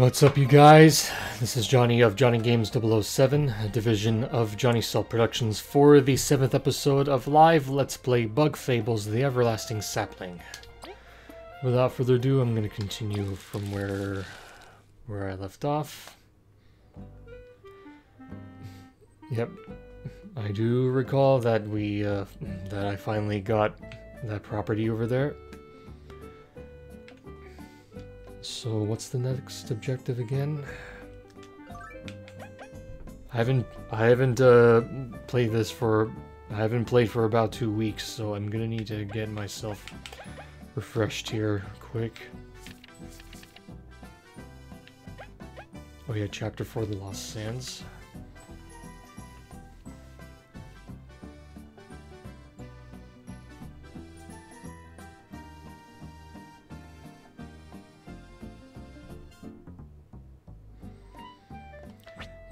What's up, you guys? This is Jonny of Jonny Games 007, a division of JonnySel Productions, for the seventh episode of live Let's Play Bug Fables The Everlasting Sapling. Without further ado, I'm going to continue from where where I left off. Yep, I do recall that we uh, that I finally got that property over there. So what's the next objective again? I haven't I haven't uh, played this for I haven't played for about two weeks, so I'm gonna need to get myself refreshed here quick. Oh yeah, chapter 4, The Lost Sands.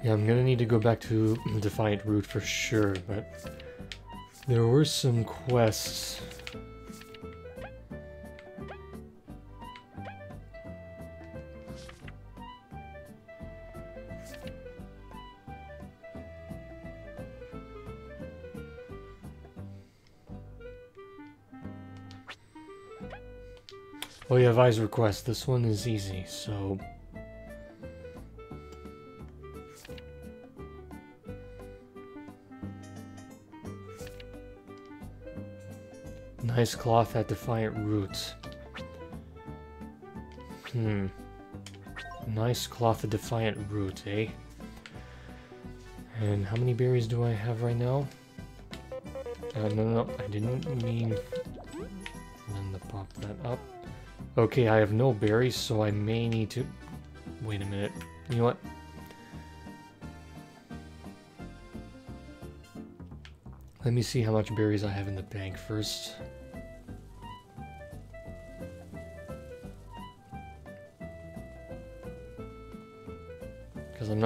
Yeah, I'm gonna need to go back to Defiant Root for sure, but there were some quests. Oh yeah, Vi's request. This one is easy, so Nice cloth at Defiant Roots. Hmm. Nice cloth at Defiant Root, eh? And how many berries do I have right now? Uh, no, no, I didn't mean then to pop that up. Okay, I have no berries, so I may need to... Wait a minute. You know what? Let me see how much berries I have in the bank first.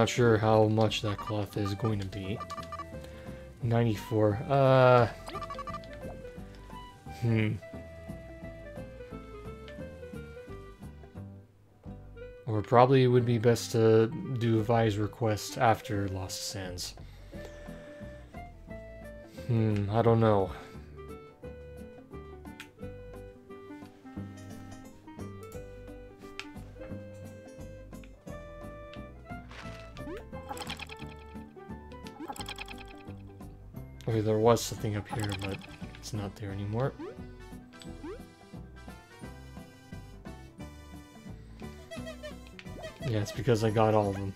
Not sure how much that cloth is going to be. 94. Uh... Hmm. Or probably would be best to do a Vi's request after Lost Sands. Hmm, I don't know. Was something up here, but it's not there anymore. Yeah, it's because I got all of them.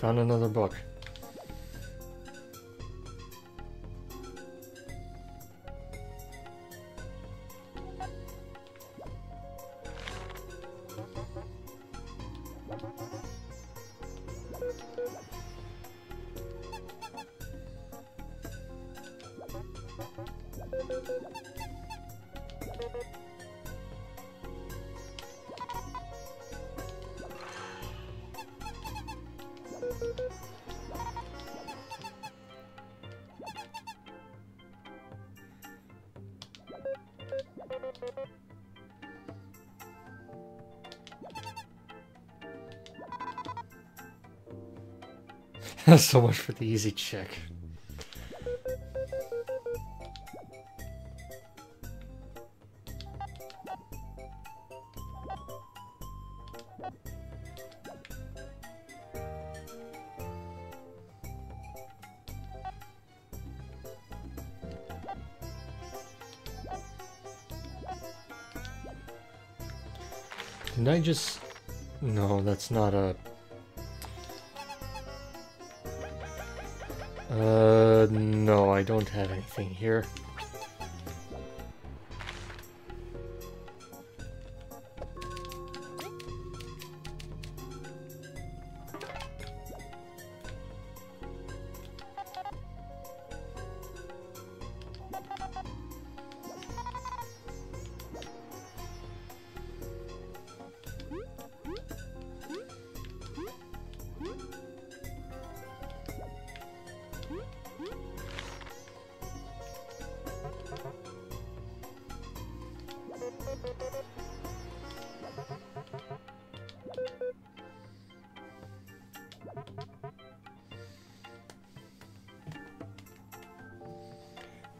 Found another book. So much for the easy check. Didn't I just... No, that's not a... I don't have anything here.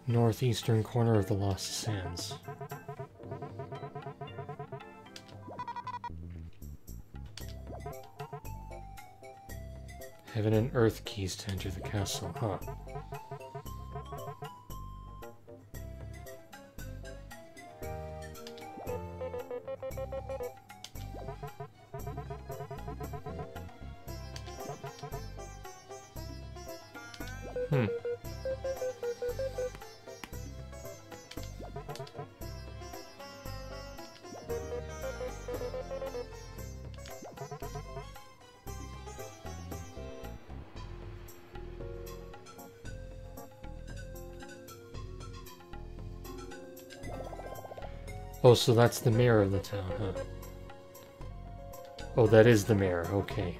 Northeastern corner of the Lost Sands. Heaven and Earth keys to enter the castle, huh? So that's the mayor of the town, huh? Oh, that is the mayor, okay.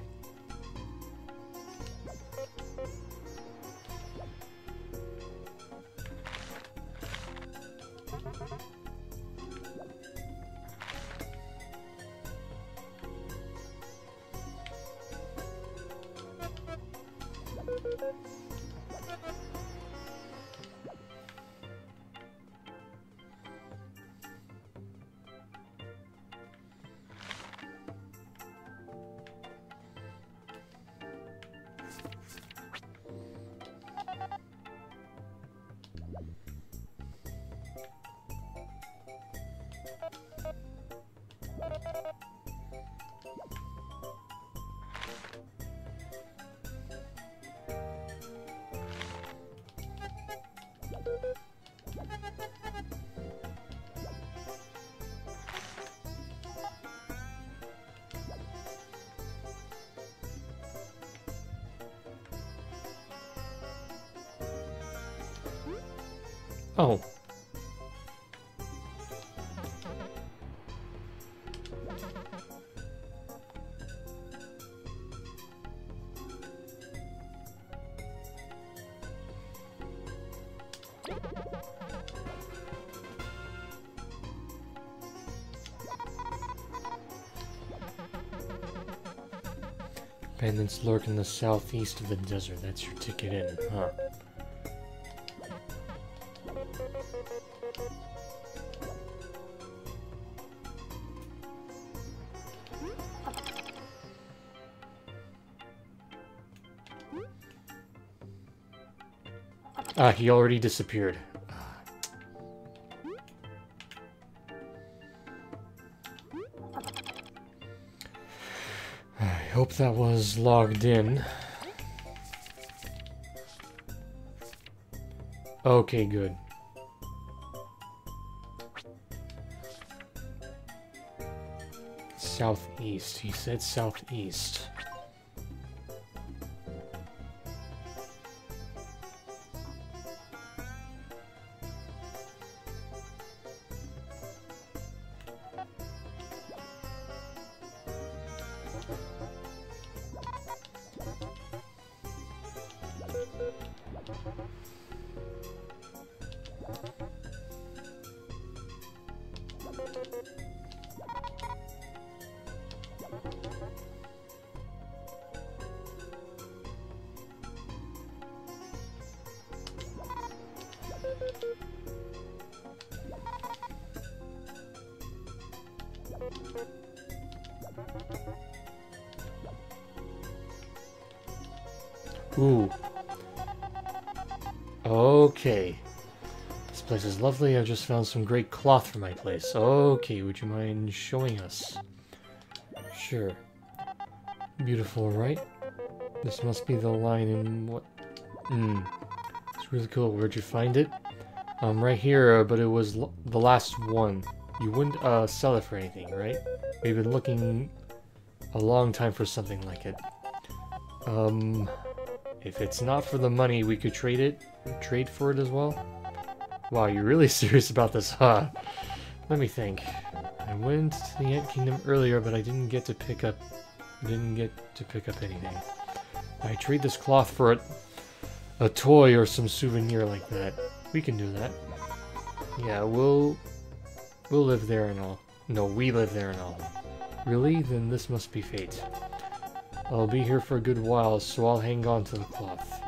Bandits lurk in the southeast of the desert. That's your ticket in, huh? Ah, he already disappeared. That was logged in. Okay, good. Southeast. He said southeast. Found some great cloth for my place. Okay, would you mind showing us? Sure. Beautiful, right? This must be the line in what... Hmm. It's really cool. Where'd you find it? Um, right here, uh, but it was the last one. You wouldn't, uh, sell it for anything, right? We've been looking a long time for something like it. Um, if it's not for the money, we could trade it? Trade for it as well? Wow, you're really serious about this, huh? Let me think. I went to the Ant Kingdom earlier, but I didn't get to pick up... Didn't get to pick up anything. I trade this cloth for a, a toy or some souvenir like that. We can do that. Yeah, we'll... We'll live there and all. No, we live there and all. Really? Then this must be fate. I'll be here for a good while, so I'll hang on to the cloth.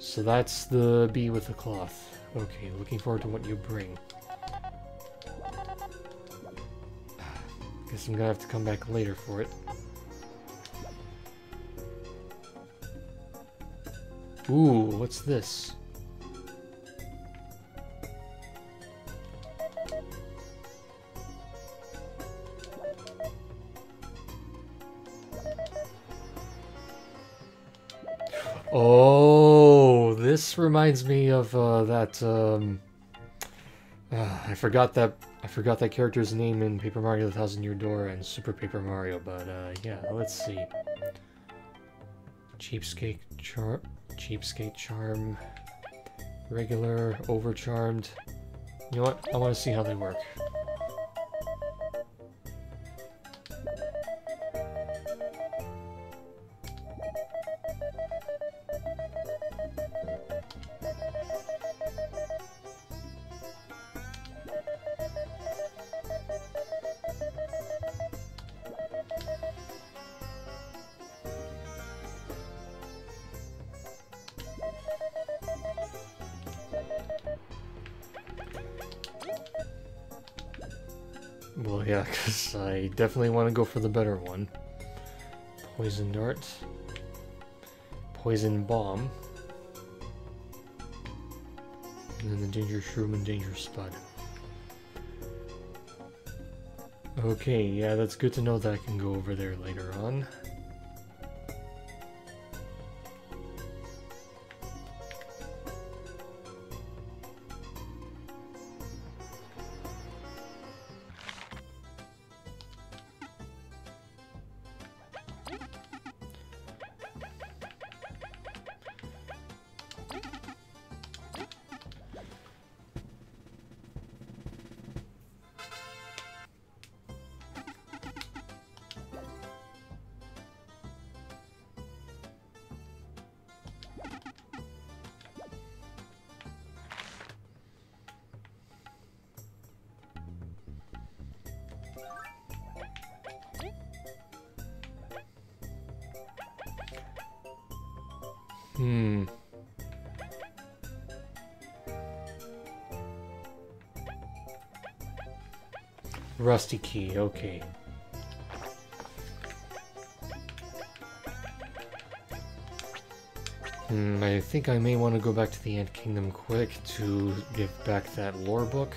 So that's the bee with the cloth. Okay, looking forward to what you bring. Guess I'm gonna have to come back later for it. Ooh, what's this? Oh, reminds me of uh, that. Um, uh, I forgot that. I forgot that character's name in Paper Mario: The Thousand Year Door and Super Paper Mario. But uh, yeah, let's see. Cheapskate charm, cheapskate charm, regular, overcharmed. You know what? I want to see how they work. Definitely want to go for the better one. Poison Dart. Poison Bomb. And then the Danger Shroom and Danger Spud. Okay, yeah, that's good to know that I can go over there later on. Rusty key, okay. Hmm, I think I may want to go back to the Ant Kingdom quick to give back that lore book.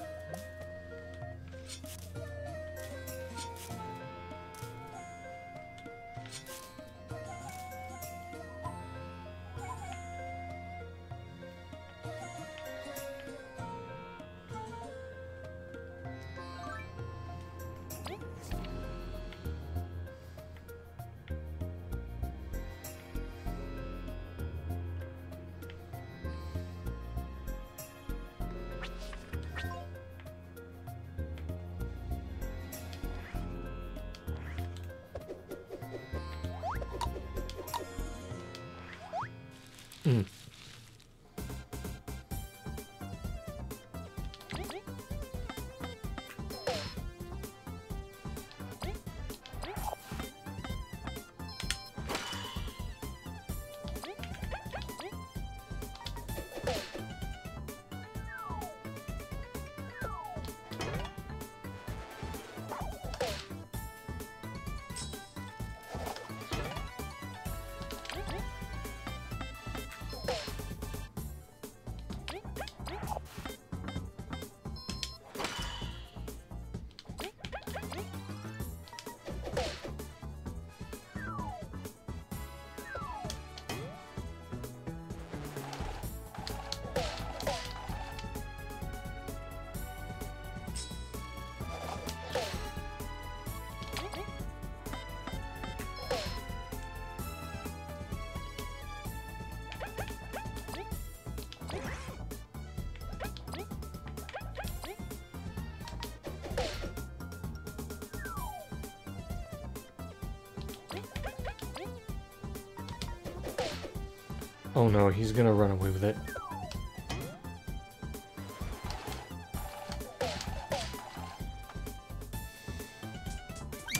Mm. Oh no, he's gonna run away with it.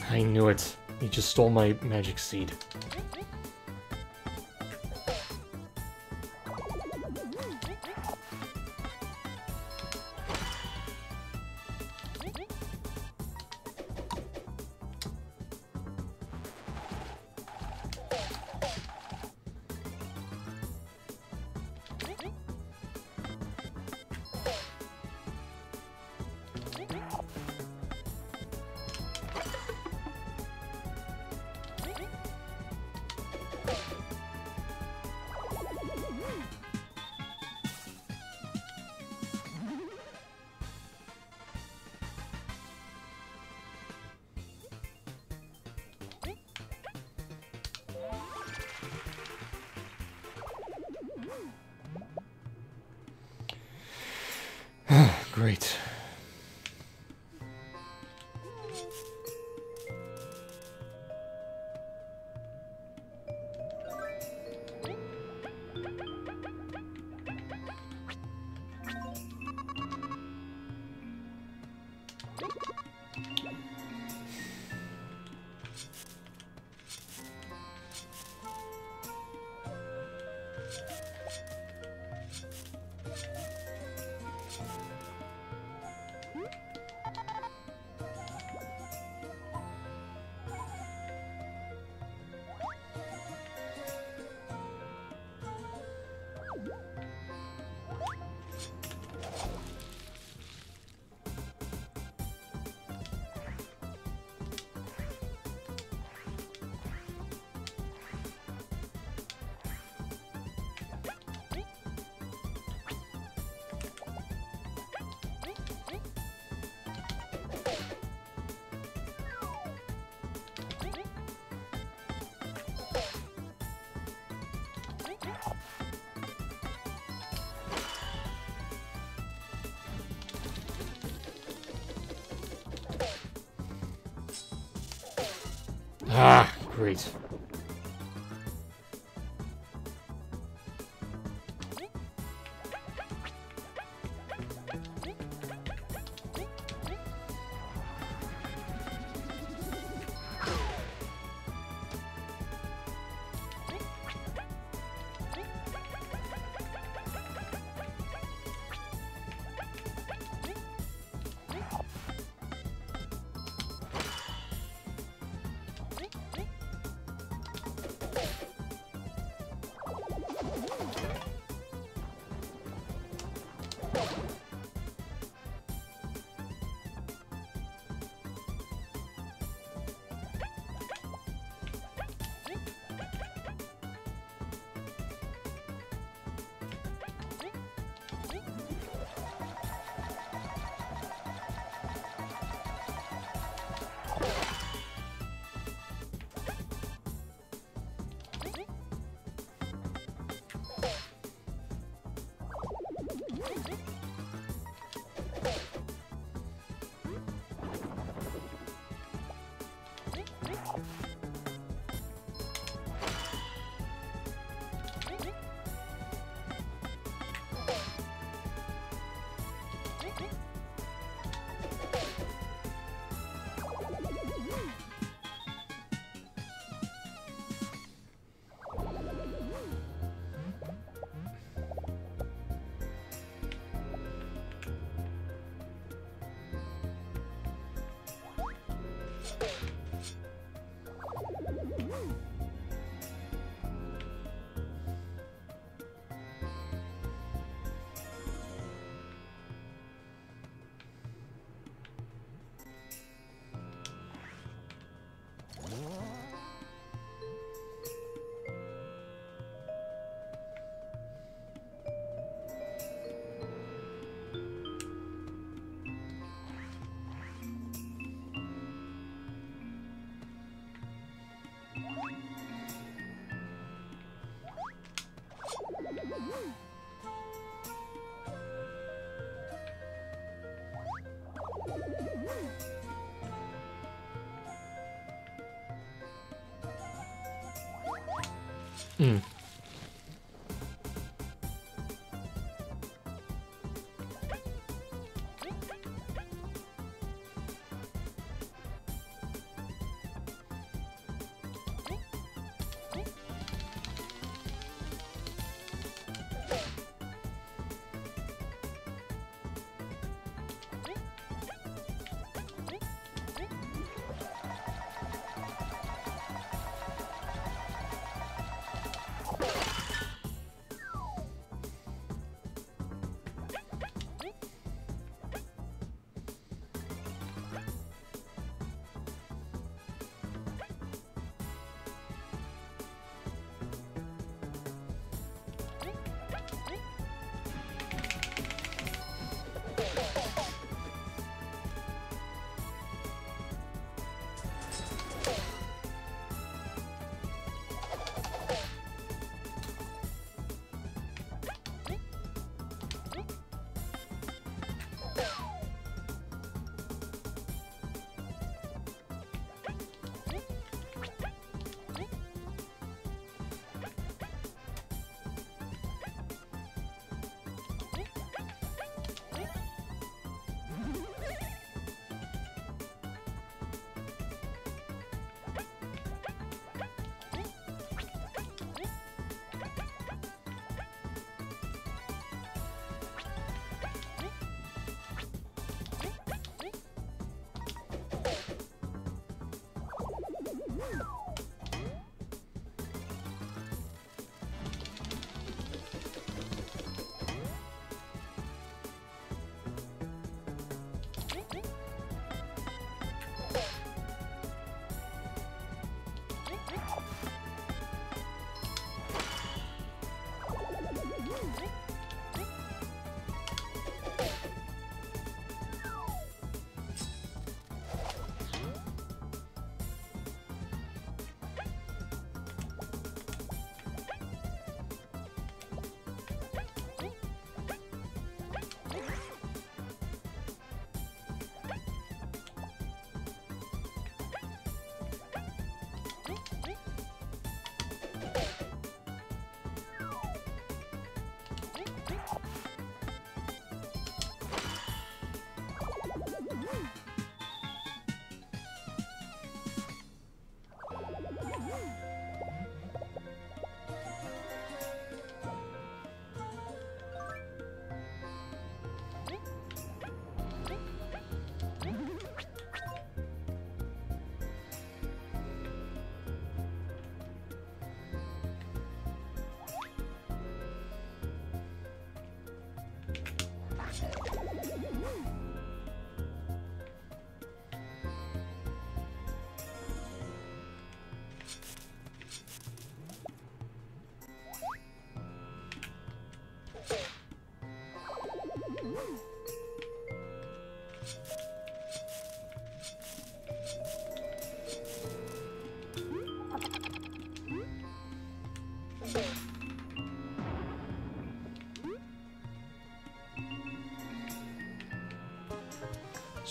I knew it. He just stole my magic seed. Ah, great.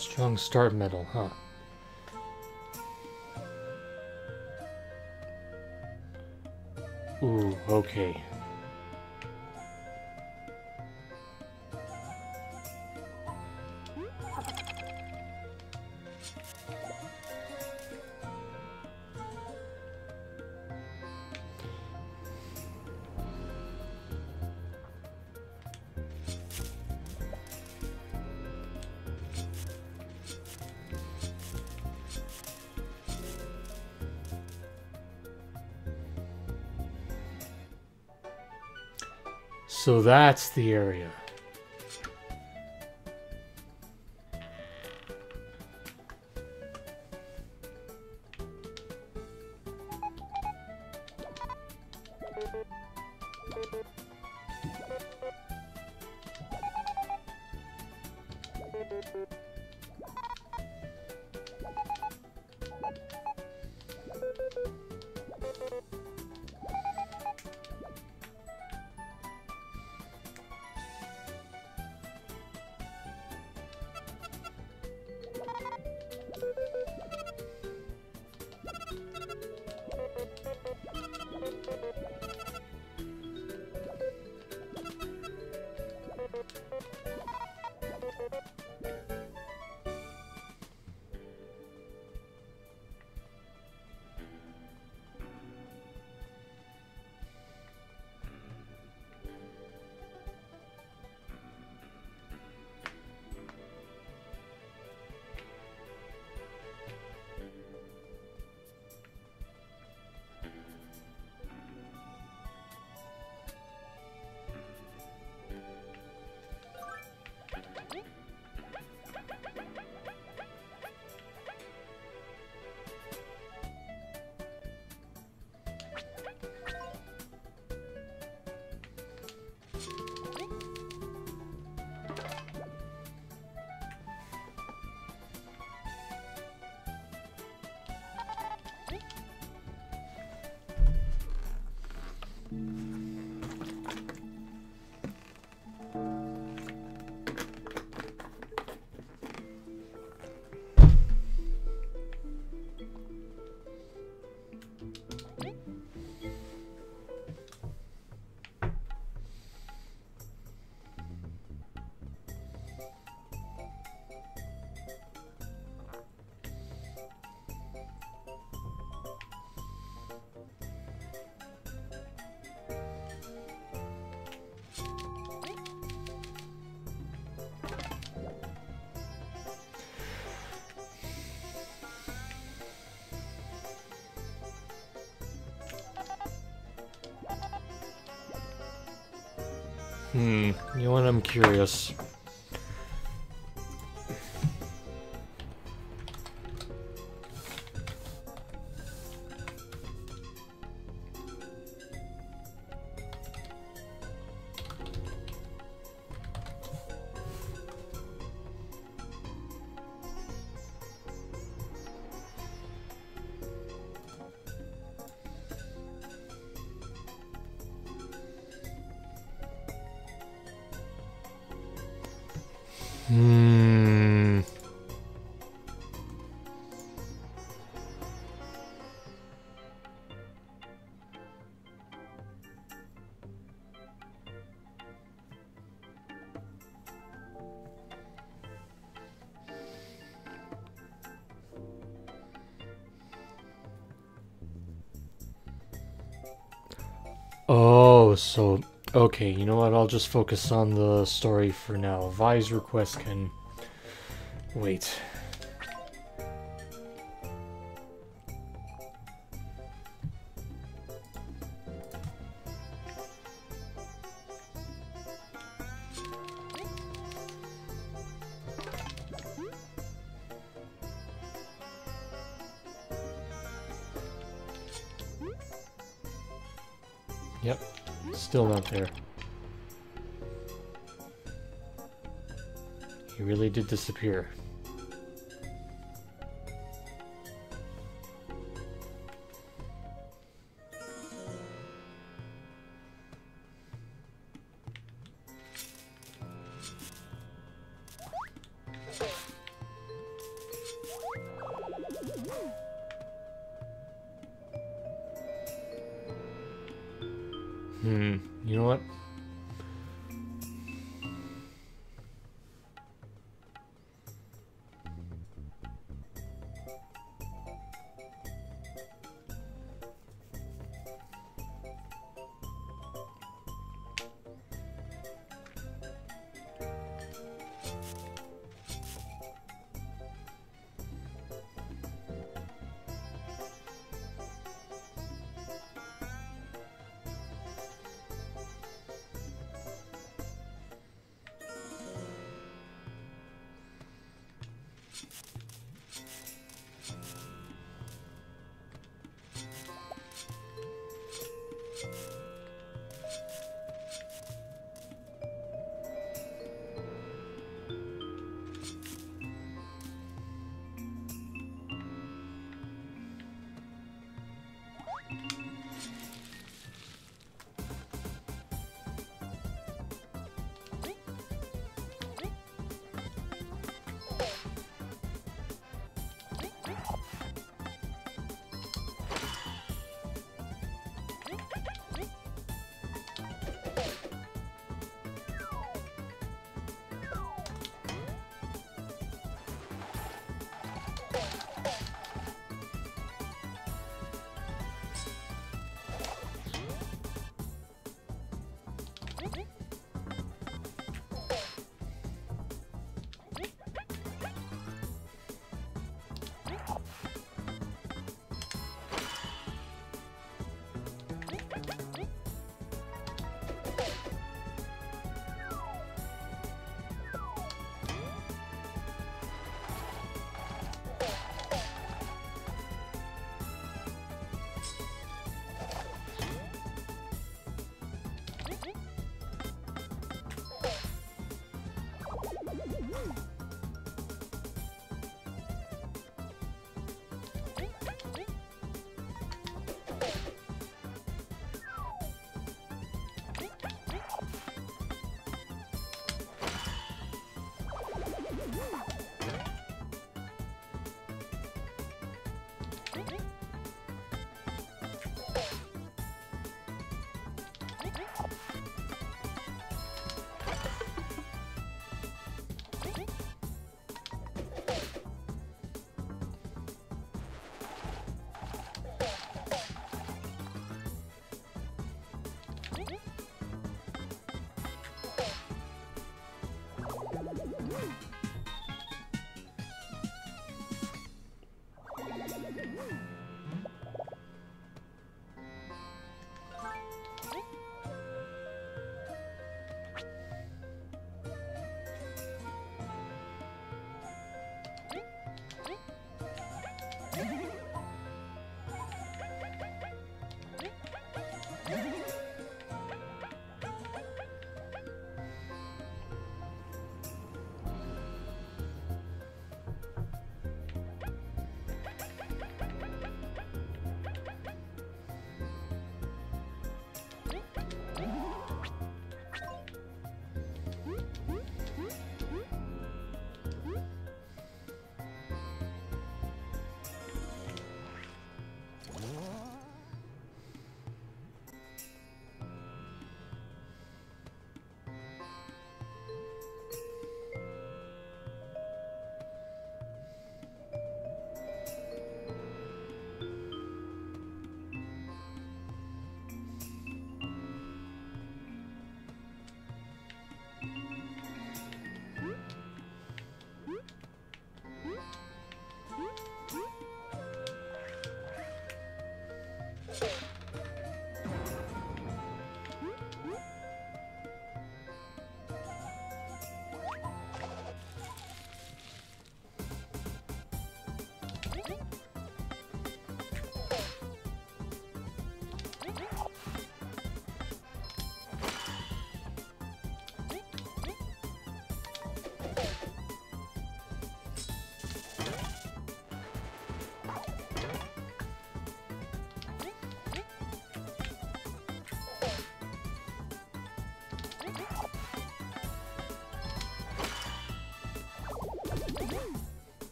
Strong start medal, huh? Ooh, okay. That's the area. Hmm, you know what? I'm curious. Just focus on the story for now. Vi's request can wait. Disappear.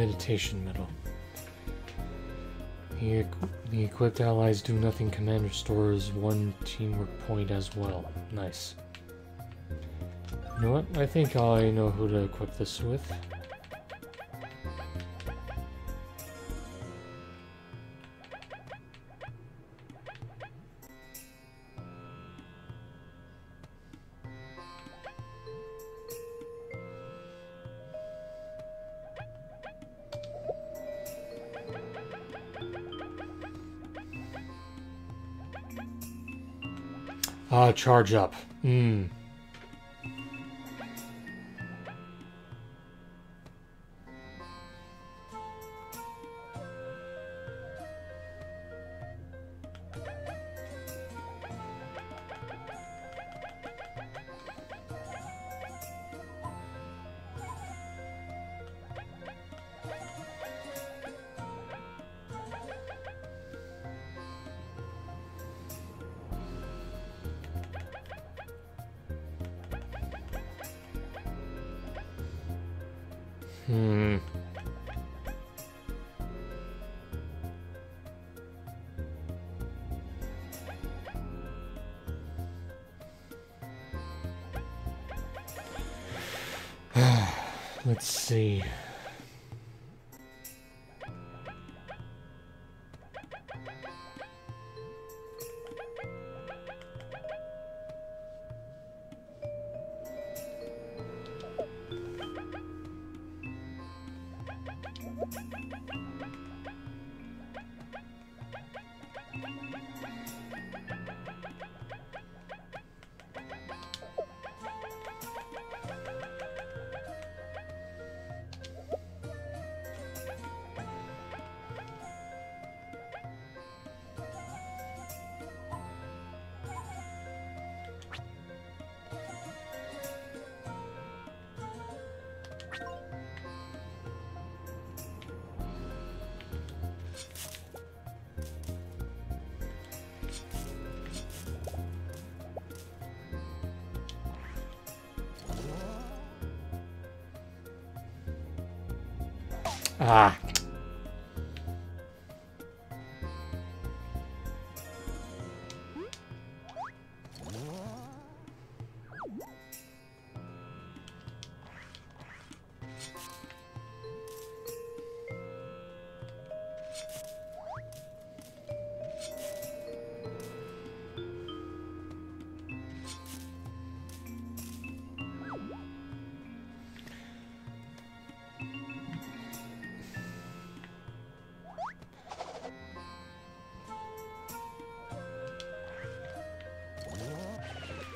Meditation medal. The, the equipped allies do nothing commander stores one teamwork point as well. Nice. You know what? I think I know who to equip this with. Charge up. Hmm. Hmm. Let's see.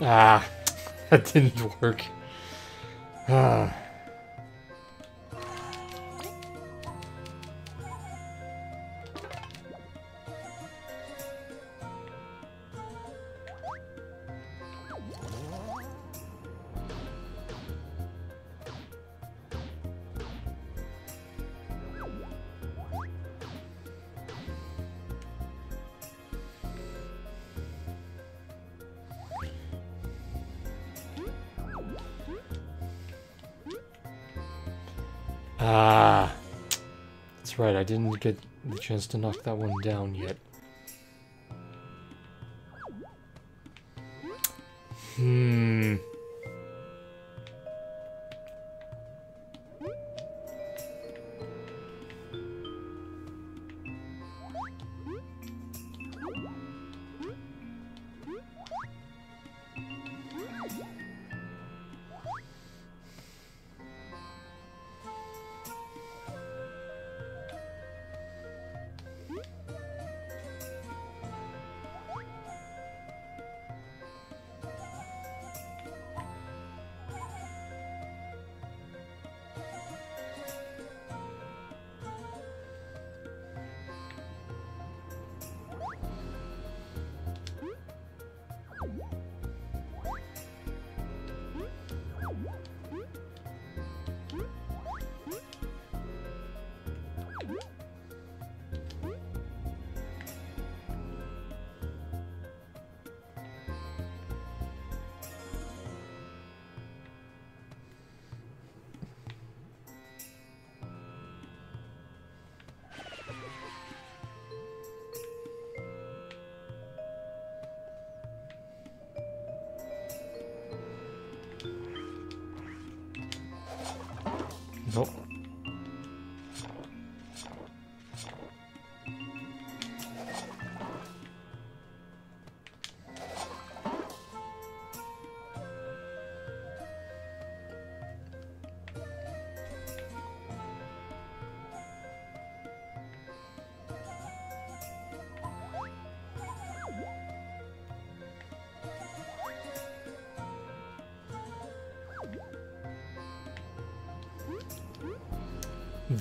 Ah, that didn't work. Get the chance to knock that one down yet.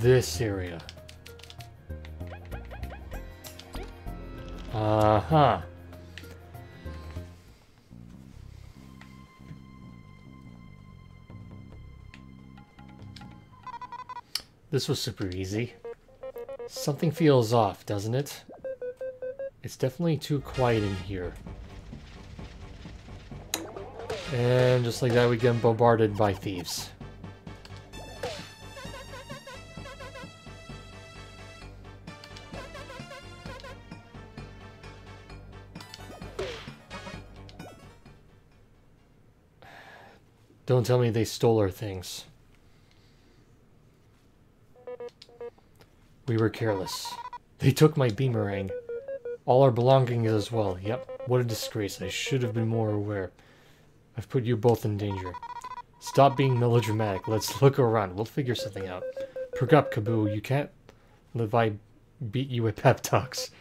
This area. Uh-huh. This was super easy. Something feels off, doesn't it? It's definitely too quiet in here. And just like that, we get bombarded by thieves. Don't tell me they stole our things. We were careless. They took my beamerang. All our belongings as well. Yep, what a disgrace. I should have been more aware. I've put you both in danger. Stop being melodramatic. Let's look around. We'll figure something out. Perk up, Kabbu. You can't live I beat you with pep talks.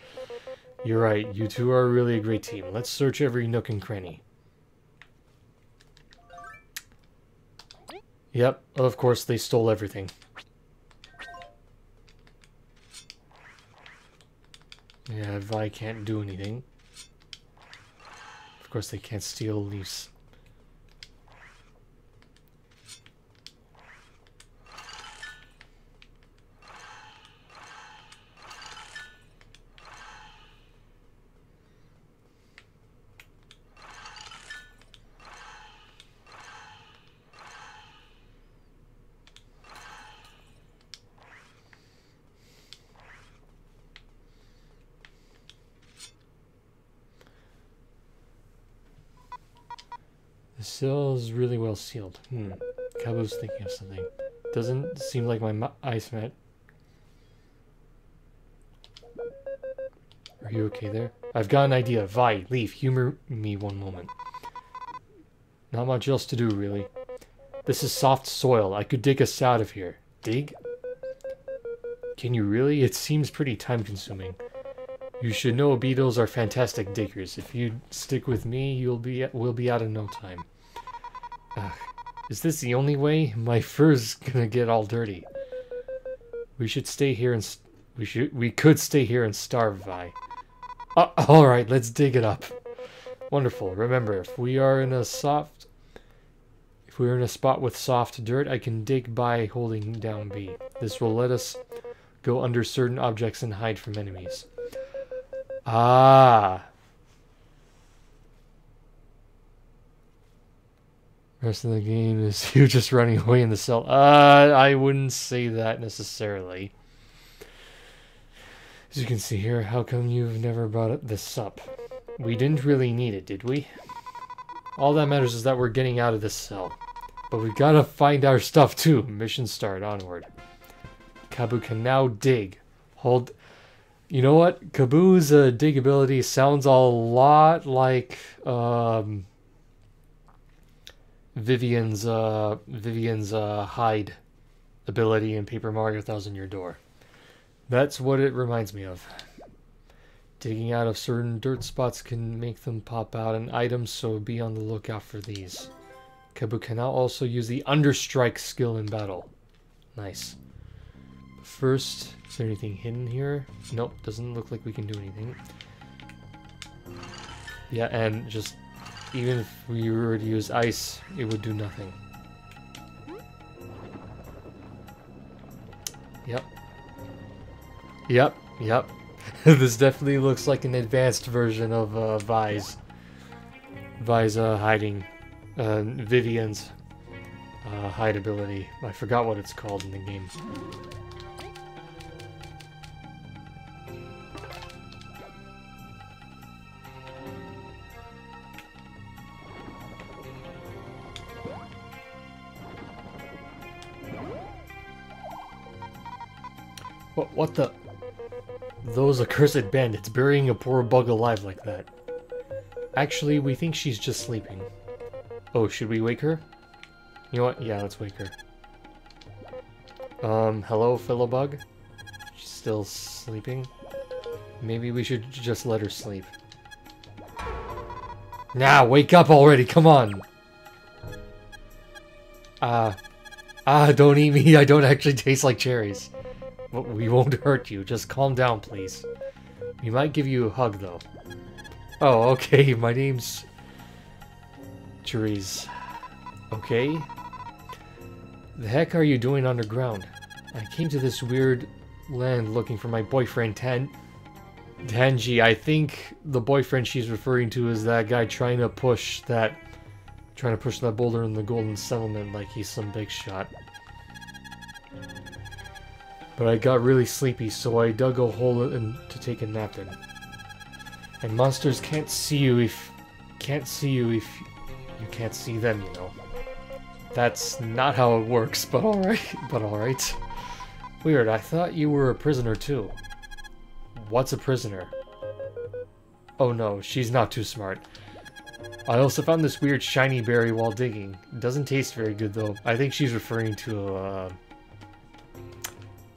You're right. You two are really a great team. Let's search every nook and cranny. Yep, of course they stole everything. Yeah, Vi can't do anything. Of course they can't steal leaves. The cell is really well sealed. Hmm. Kabbu's thinking of something. Doesn't seem like my ice met. Are you okay there? I've got an idea. Vi, Leif. Humor me one moment. Not much else to do, really. This is soft soil. I could dig us out of here. Dig? Can you really? It seems pretty time-consuming. You should know beetles are fantastic diggers. If you stick with me, you'll be we'll be out in no time. Ugh. Is this the only way? My fur's gonna get all dirty. We should stay here and we should we could stay here and starve Vi. Uh, all right, let's dig it up. Wonderful. Remember, if we are in a soft if we are in a spot with soft dirt, I can dig by holding down B. This will let us go under certain objects and hide from enemies. Ah. Rest of the game is you just running away in the cell. Uh, I wouldn't say that necessarily. As you can see here, how come you've never brought this up? We didn't really need it, did we? All that matters is that we're getting out of this cell. But we gotta find our stuff too. Mission start, onward. Kabbu can now dig. Hold you know what? Kabbu's uh, dig ability sounds a lot like um, Vivian's uh, Vivian's uh, hide ability in Paper Mario Thousand Year Door. That's what it reminds me of. Digging out of certain dirt spots can make them pop out in items, so be on the lookout for these. Kabbu can now also use the Understrike skill in battle. Nice. First, is there anything hidden here? Nope, doesn't look like we can do anything. Yeah, and just even if we were to use ice, it would do nothing. Yep. Yep, yep. this definitely looks like an advanced version of uh, Vi's. Vi's uh, hiding. Uh, Vivian's uh, hide ability. I forgot what it's called in the game. What, what the? Those accursed bandits burying a poor bug alive like that. Actually, we think she's just sleeping. Oh, should we wake her? You know what? Yeah, let's wake her. Um, hello, Philobug? She's still sleeping? Maybe we should just let her sleep. Now, wake up already, come on! Ah. Uh, ah, don't eat me, I don't actually taste like cherries. We won't hurt you, just calm down, please. We might give you a hug, though. Oh, okay, my name's... Therese. Okay. The heck are you doing underground? I came to this weird land looking for my boyfriend, Tan... Tanji. I think the boyfriend she's referring to is that guy trying to push that... Trying to push that boulder in the Golden Settlement like he's some big shot. But I got really sleepy, so I dug a hole in, to take a nap in. And monsters can't see you if... Can't see you if you can't see them, you know. That's not how it works, but alright. But alright. Weird, I thought you were a prisoner too. What's a prisoner? Oh no, she's not too smart. I also found this weird shiny berry while digging. It doesn't taste very good though. I think she's referring to, uh...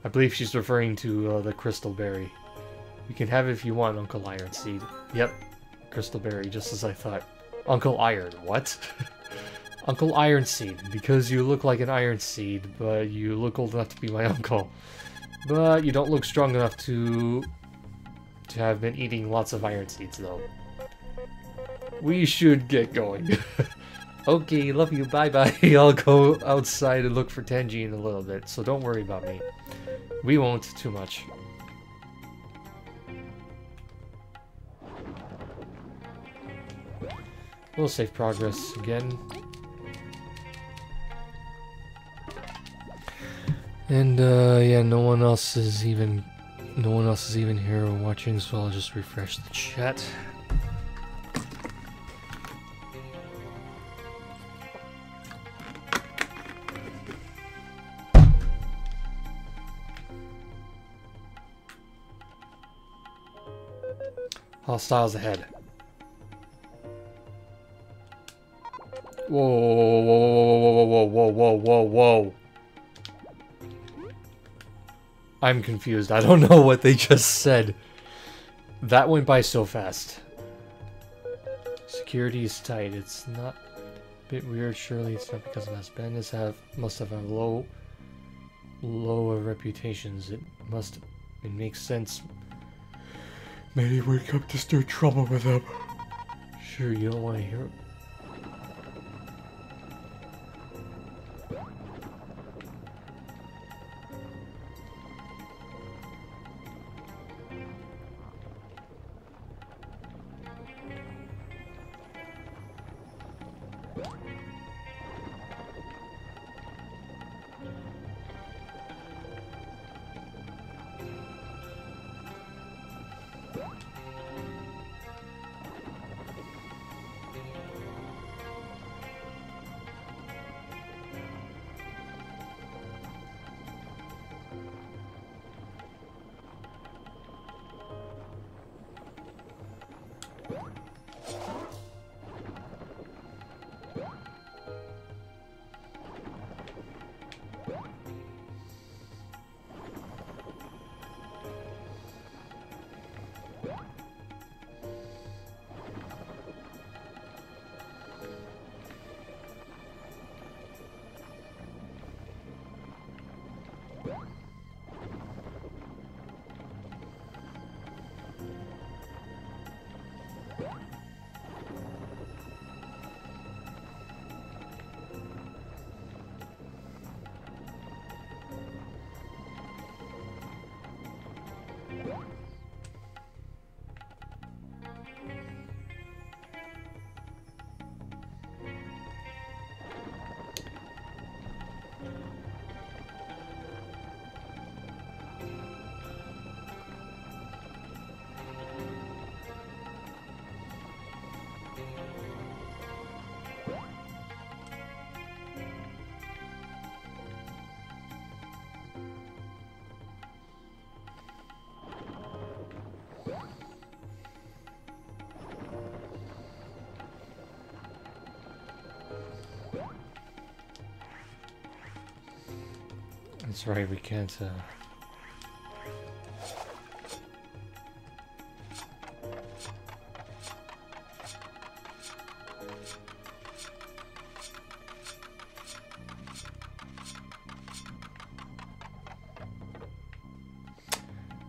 I believe she's referring to uh, the crystal berry. You can have it if you want, Uncle Iron Seed. Yep, crystal berry, just as I thought. Uncle Iron, what? uncle Iron Seed, because you look like an Iron Seed, but you look old enough to be my uncle. But you don't look strong enough to to have been eating lots of Iron Seeds, though. We should get going. okay, love you, bye-bye. I'll go outside and look for Tenji in a little bit, so don't worry about me. We won't too much. We'll save progress again. And uh, yeah, no one else is even no one else is even here watching, so I'll just refresh the chat. Hostiles ahead. Whoa, whoa, whoa, whoa, whoa, whoa, whoa, whoa. I'm confused. I don't know what they just said. That went by so fast. Security is tight. It's not a bit weird. Surely it's not because of us. Bandits have must have a low, lower reputations. It must. It makes sense. Maybe wake up to stir trouble with them. Sure, you don't want to hear. That's right, we can't, uh...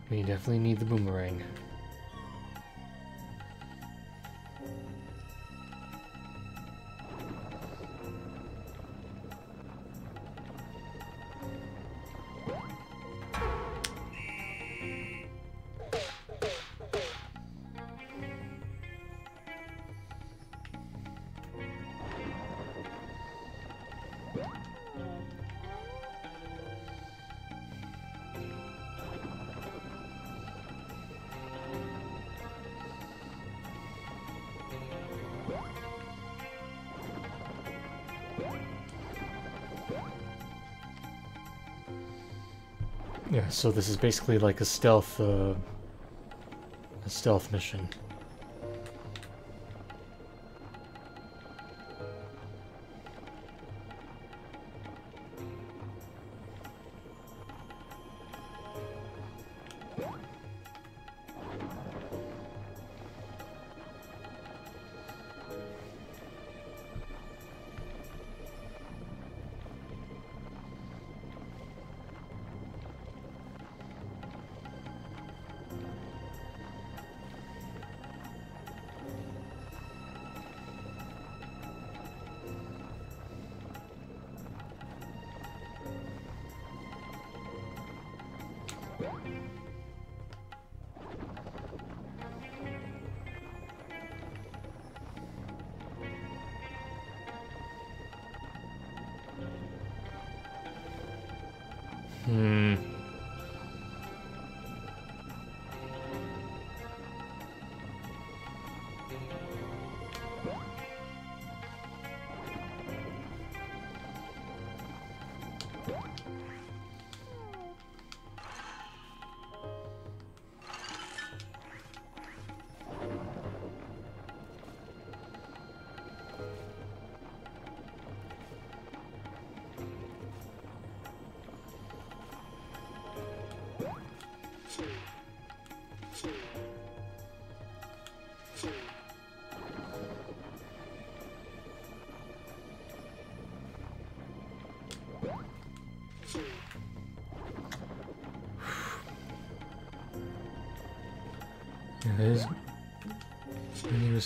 We definitely need the boomerang. So this is basically like a stealth, uh, a stealth mission.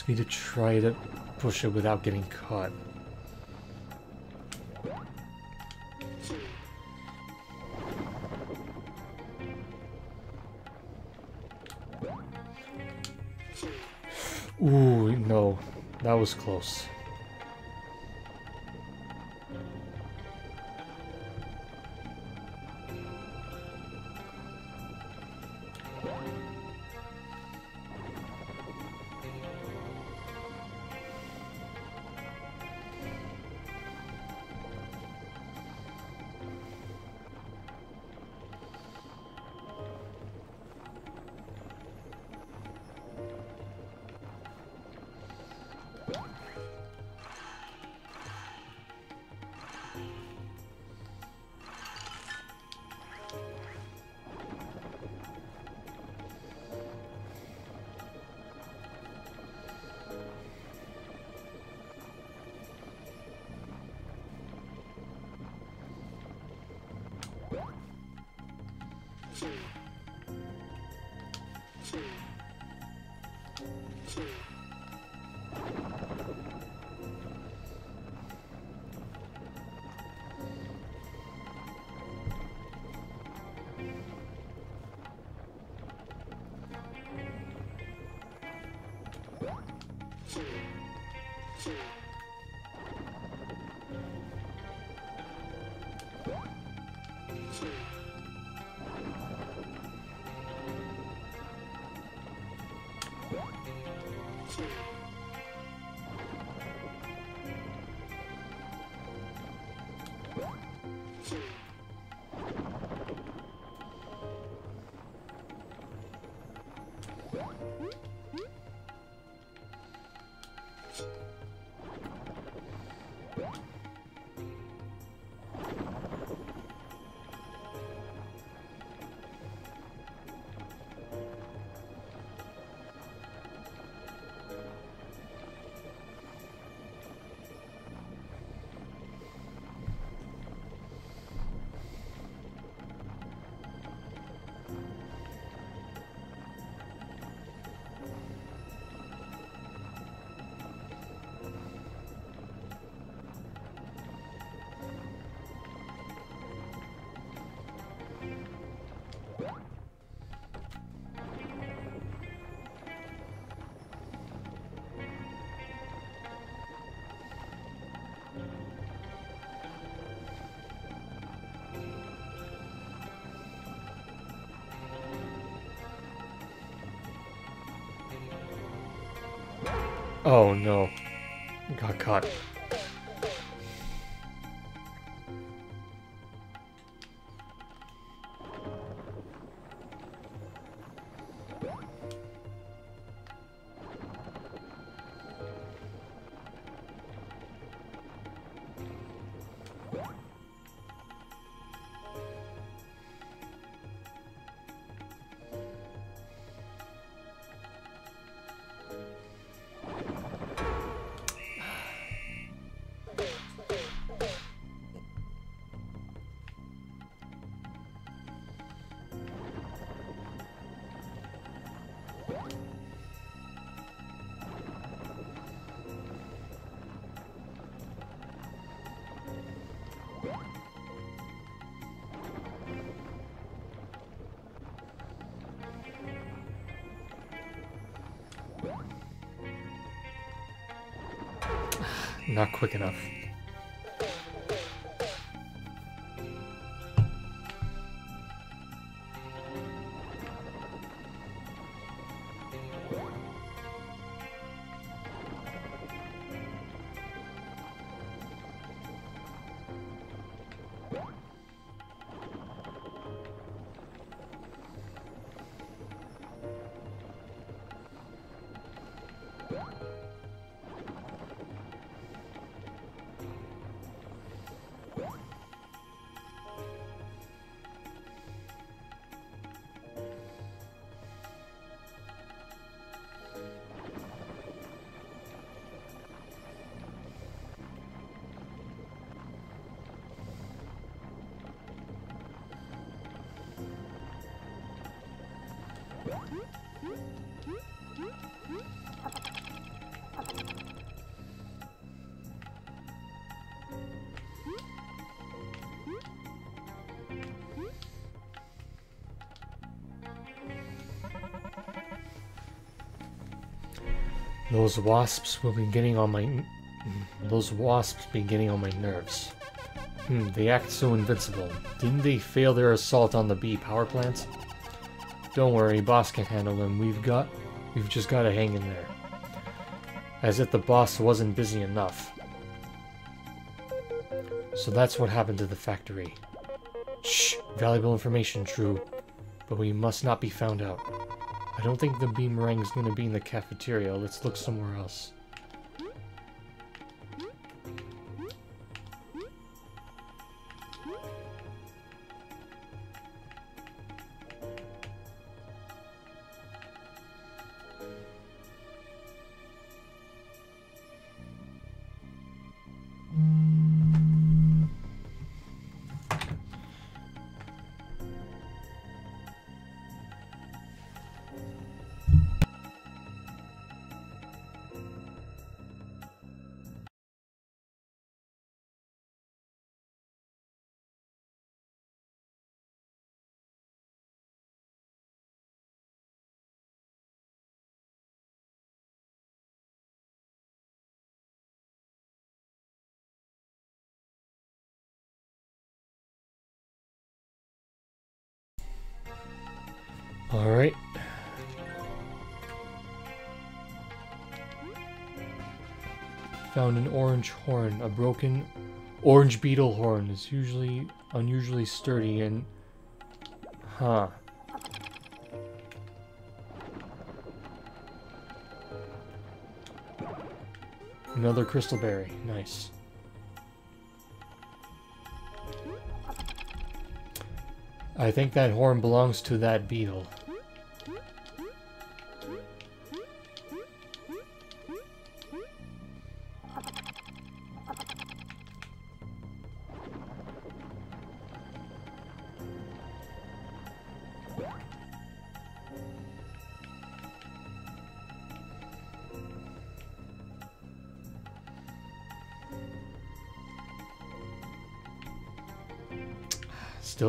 Really risky to try to push it without getting caught. Ooh, no. That was close. Oh no. Got caught. Quick enough. Those wasps will be getting on my... Those wasps be getting on my nerves. Hmm, they act so invincible. Didn't they fail their assault on the bee power plant? Don't worry, boss can handle them. We've got... We've just gotta hang in there. As if the boss wasn't busy enough. So that's what happened to the factory. Shh! Valuable information, true. But we must not be found out. I don't think the Beemerang is gonna be in the cafeteria. Let's look somewhere else. Alright. Found an orange horn. A broken orange beetle horn is usually unusually sturdy and... Huh. Another crystal berry. Nice. I think that horn belongs to that beetle.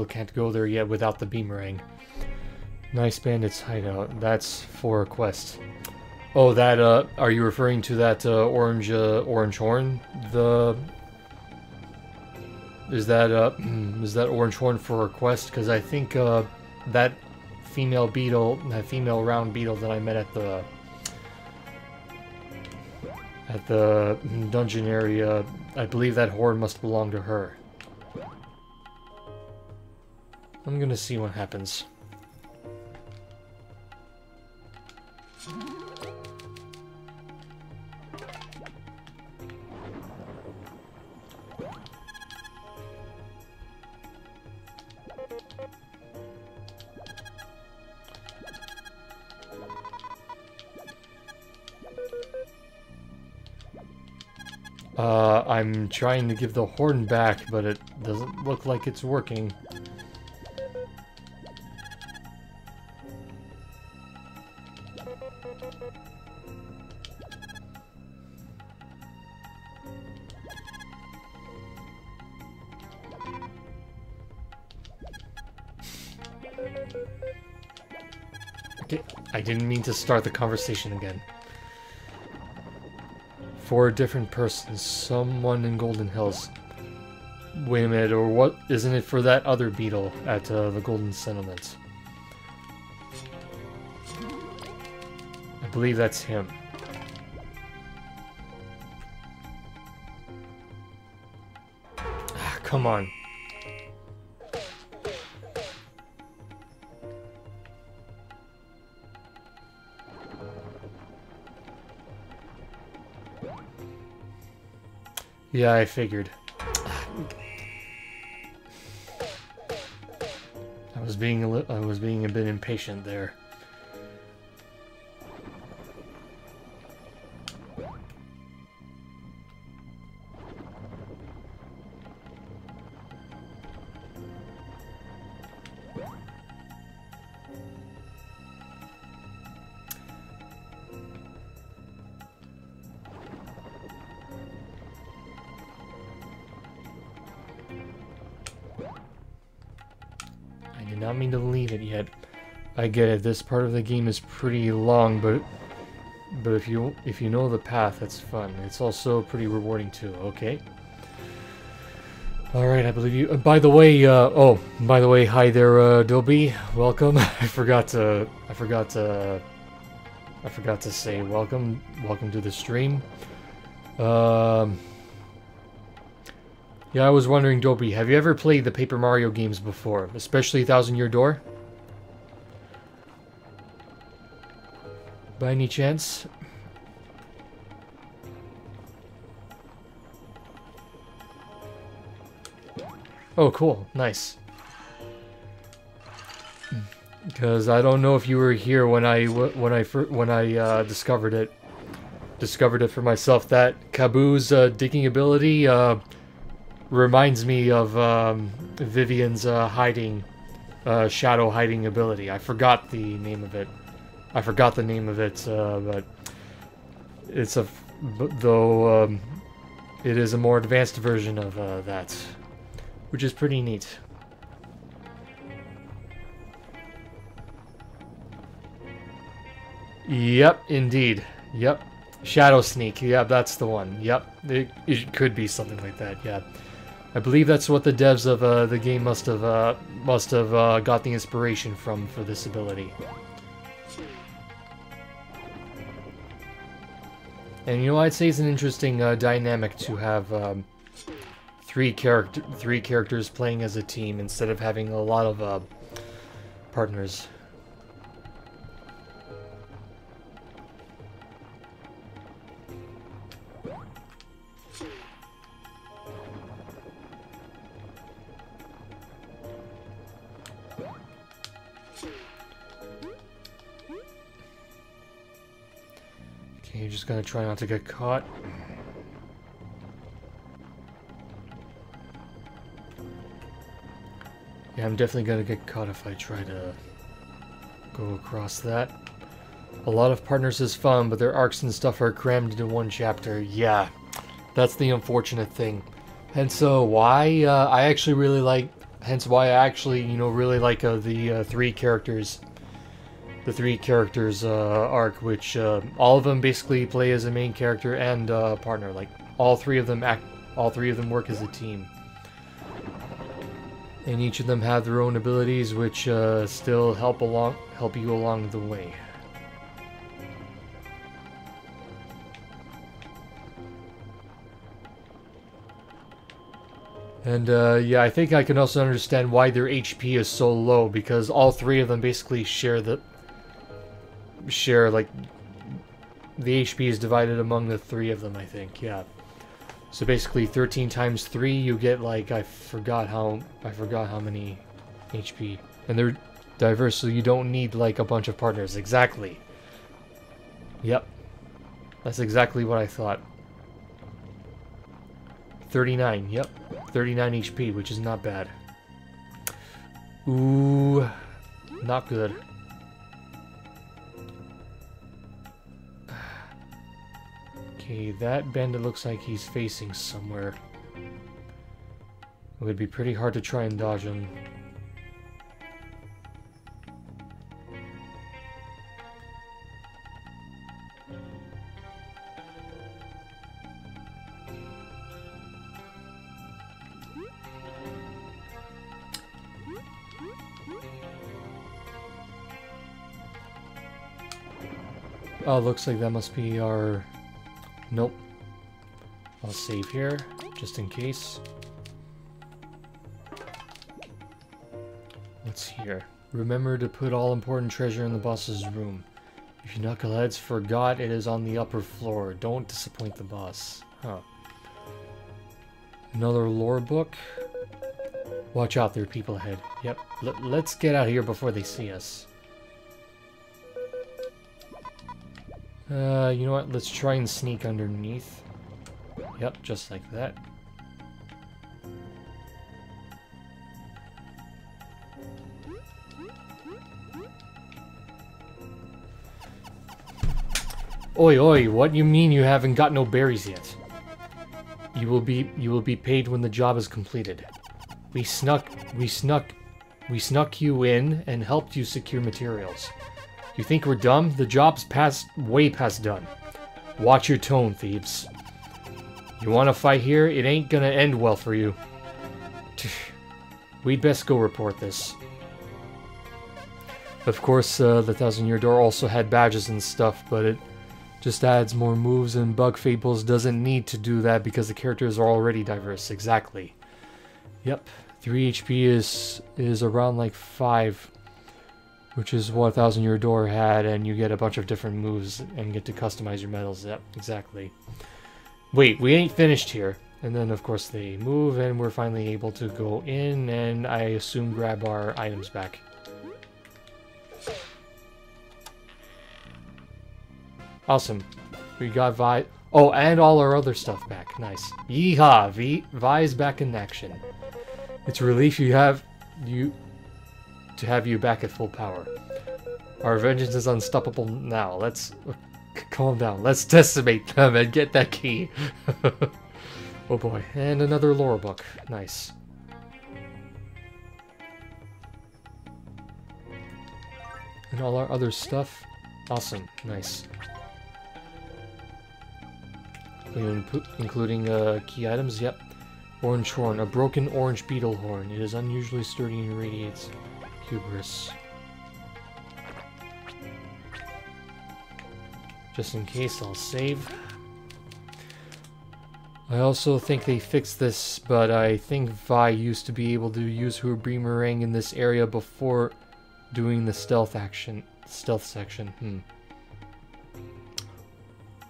Still can't go there yet without the Beemerang. Nice bandit's hideout. That's for a quest. Oh, that, uh, are you referring to that, uh, orange, uh, orange horn? The... Is that, uh, is that orange horn for a quest? Because I think, uh, that female beetle, that female round beetle that I met at the... at the dungeon area. I believe that horn must belong to her. I'm gonna see what happens. Uh, I'm trying to give the horn back, but it doesn't look like it's working. To start the conversation again. Four different persons, someone in Golden Hills. Wait a minute, or what? Isn't it for that other beetle at uh, the Golden Settlement? I believe that's him. Ah, come on. Yeah, I figured. I was being a li I was being a bit impatient there. Get it. This part of the game is pretty long, but but if you if you know the path, that's fun. It's also pretty rewarding too. Okay. All right, I believe you. By the way, uh, oh, by the way, hi there, uh. Welcome. I forgot to. I forgot to. I forgot to say welcome. Welcome to the stream. Um. Yeah, I was wondering, Dobby, have you ever played the Paper Mario games before, especially Thousand Year Door? By any chance? Oh, cool. Nice. Because I don't know if you were here when I when I when I uh, discovered it. Discovered it for myself. That Kabbu's uh, digging ability uh, reminds me of um, Vivian's uh, hiding, uh, shadow hiding ability. I forgot the name of it. I forgot the name of it, uh, but it's a though um, it is a more advanced version of uh, that, which is pretty neat. Yep, indeed. Yep. Shadow Sneak. Yep, that's the one. Yep. It, it could be something like that. Yeah. I believe that's what the devs of uh, the game must have uh, must have uh, got the inspiration from for this ability. And you know, I'd say it's an interesting uh, dynamic to have um, three character three characters playing as a team instead of having a lot of uh, partners. You're just gonna try not to get caught. Yeah, I'm definitely gonna get caught if I try to go across that. A lot of partners is fun, but their arcs and stuff are crammed into one chapter. Yeah, that's the unfortunate thing. Hence, uh, why uh, I actually really like. Hence, why I actually, you know, really like uh, the uh, three characters the three characters uh, arc, which uh, all of them basically play as a main character and uh, partner. Like all three of them act, all three of them work as a team, and each of them have their own abilities, which uh, still help along, help you along the way. And uh, yeah, I think I can also understand why their HP is so low because all three of them basically share the share like the HP is divided among the three of them. I think, yeah. So basically, 13 times three, you get like I forgot how I forgot how many HP, and they're diverse, so you don't need like a bunch of partners. Exactly. Yep. That's exactly what I thought. 39, yep. 39 HP, which is not bad. Ooh, not good. Okay, that bandit looks like he's facing somewhere. It would be pretty hard to try and dodge him. Oh, looks like that must be our... Nope. I'll save here, just in case. What's here? Remember to put all important treasure in the boss's room. If you knuckleheads forgot, it is on the upper floor. Don't disappoint the boss. Huh. Another lore book. Watch out, there are people ahead. Yep, L let's get out of here before they see us. Uh, you know what? Let's try and sneak underneath. Yep, just like that. Oi, oi, what you mean you haven't got no berries yet? You will be you will be paid when the job is completed. We snuck we snuck we snuck you in and helped you secure materials. You think we're dumb? The job's past, way past done. Watch your tone, thieves. You want to fight here? It ain't gonna end well for you. We'd best go report this. Of course, uh, the Thousand Year Door also had badges and stuff, but it just adds more moves, and Bug Fables doesn't need to do that because the characters are already diverse. Exactly. Yep, 3 HP is is around like 5 which is what Thousand Year Door had, and you get a bunch of different moves and get to customize your medals. Yep, exactly. Wait, we ain't finished here. And then, of course, they move, and we're finally able to go in, and I assume grab our items back. Awesome. We got Vi... Oh, and all our other stuff back. Nice. Yeehaw! V Vi's back in action. It's relief you have... You to have you back at full power. Our vengeance is unstoppable now. Let's... Calm down. Let's decimate them and get that key. oh boy. And another lore book. Nice. And all our other stuff. Awesome. Nice. including uh, key items. Yep. Orange horn. A broken orange beetle horn. It is unusually sturdy and radiates hubris. Just in case, I'll save. I also think they fixed this, but I think Vi used to be able to use her boomerang in this area before doing the stealth action, stealth section. Hmm.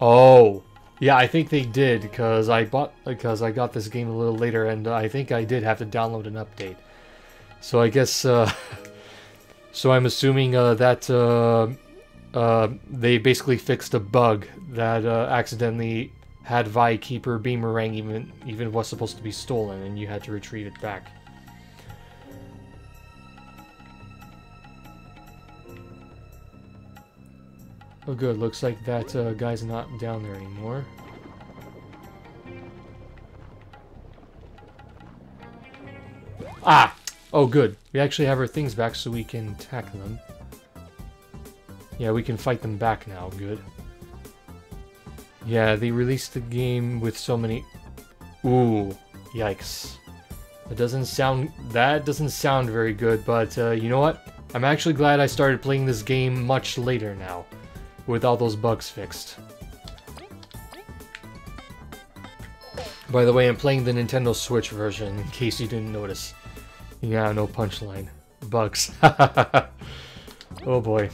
Oh, yeah, I think they did because I bought because I got this game a little later, and I think I did have to download an update. So I guess uh, So I'm assuming uh, that uh, uh, they basically fixed a bug that uh, accidentally had Vi Keeper Beemerang even even was supposed to be stolen, and you had to retrieve it back. Oh good, looks like that uh, guy's not down there anymore. Ah! Oh, good. We actually have our things back so we can attack them. Yeah, we can fight them back now. Good. Yeah, they released the game with so many... Ooh, yikes. That doesn't sound... That doesn't sound very good, but uh, you know what? I'm actually glad I started playing this game much later now, with all those bugs fixed. By the way, I'm playing the Nintendo Switch version, in case you didn't notice. Yeah, no punchline. Bugs. oh boy.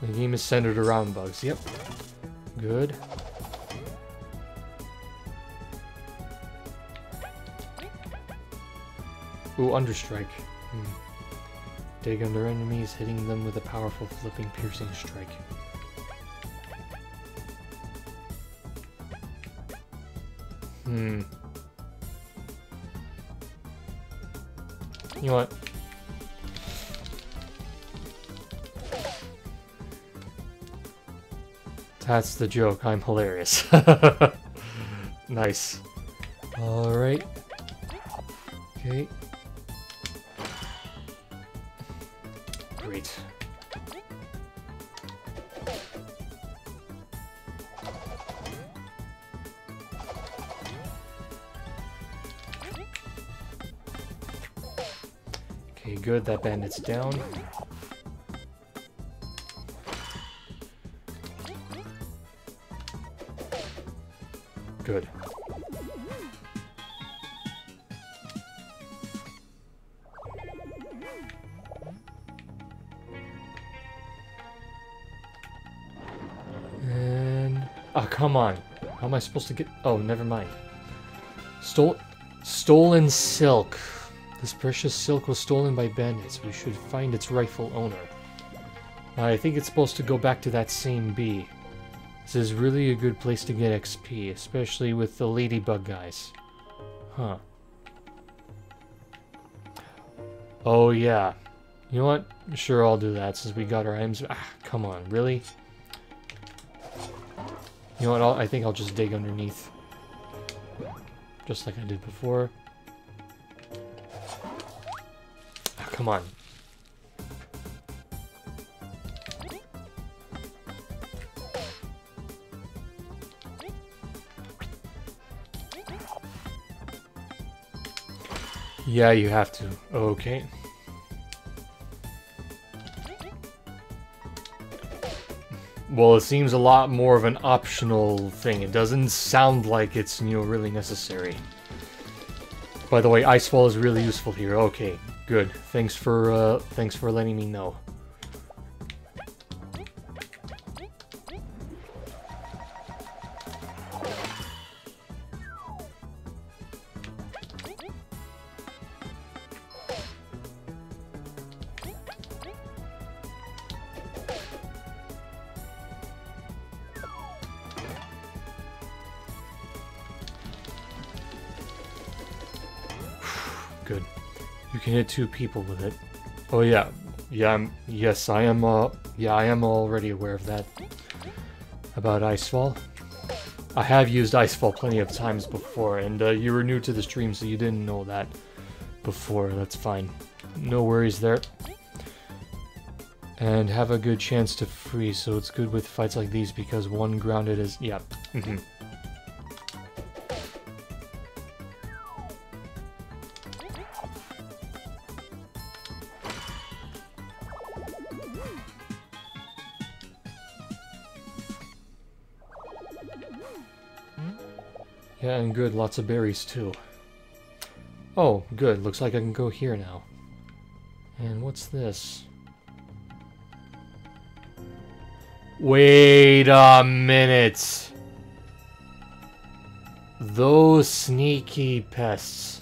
The game is centered around bugs. Yep. Good. Ooh, Understrike. Hmm. Dig under enemies, hitting them with a powerful flipping piercing strike. Hmm. You know what? That's the joke. I'm hilarious. nice. Alright. Okay. Great. Good. That bandit's down. Good. And... Oh, come on. How am I supposed to get... Oh, never mind. Stole... Stolen silk. This precious silk was stolen by bandits. We should find its rightful owner. I think it's supposed to go back to that same bee. This is really a good place to get XP, especially with the ladybug guys. Huh. Oh yeah. You know what? Sure, I'll do that since we got our items. Ah, come on, really? You know what? I'll, I think I'll just dig underneath. Just like I did before. Come on. Yeah, you have to. Okay. Well, it seems a lot more of an optional thing. It doesn't sound like it's, you know, really necessary. By the way, Icefall is really useful here. Okay, good. Thanks for, uh, thanks for letting me know. Two people with it. Oh yeah. Yeah, I'm, yes, I am, uh, yeah, I am already aware of that. About Icefall. I have used Icefall plenty of times before, and uh, you were new to the stream, so you didn't know that before. That's fine. No worries there. And have a good chance to freeze, so it's good with fights like these because one grounded is... Yeah. Mm -hmm. Good, lots of berries too. Oh, good, looks like I can go here now. And what's this? Wait a minute! Those sneaky pests.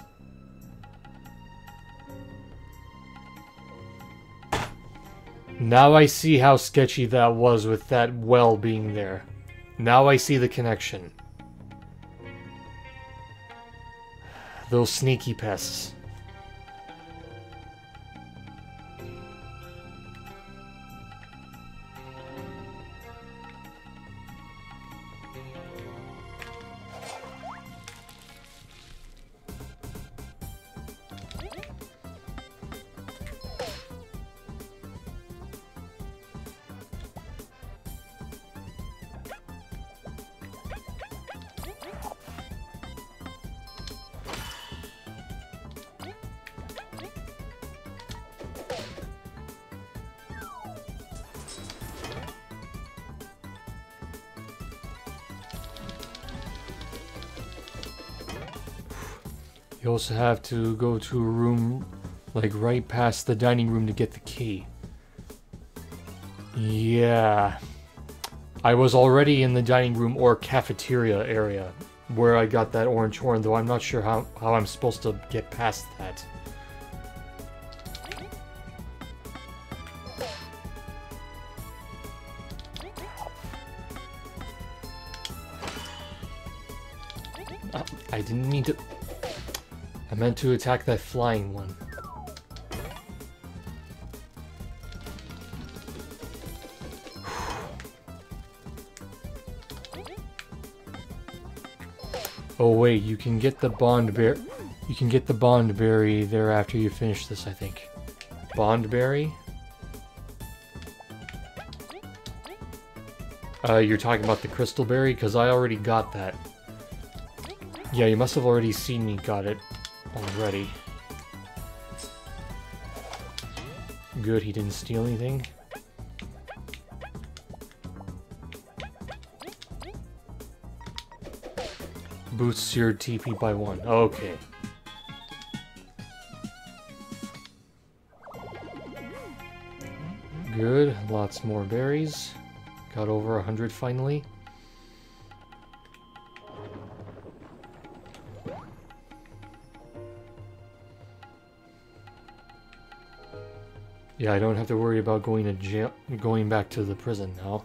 Now I see how sketchy that was with that well being there. Now I see the connection. Those sneaky pests. Have to go to a room, like right past the dining room to get the key. Yeah. I was already in the dining room or cafeteria area where I got that orange horn, though I'm not sure how, how I'm supposed to get past that. To attack that flying one. Oh wait, you can get the bond bear. You can get the bond berry there after you finish this, I think. Bond berry. Uh, you're talking about the crystal berry because I already got that. Yeah, you must have already seen me got it already. Good, he didn't steal anything. Boosts your TP by one. Okay. Good. Lots more berries. Got over a hundred finally. Yeah, I don't have to worry about going to jail, going back to the prison now.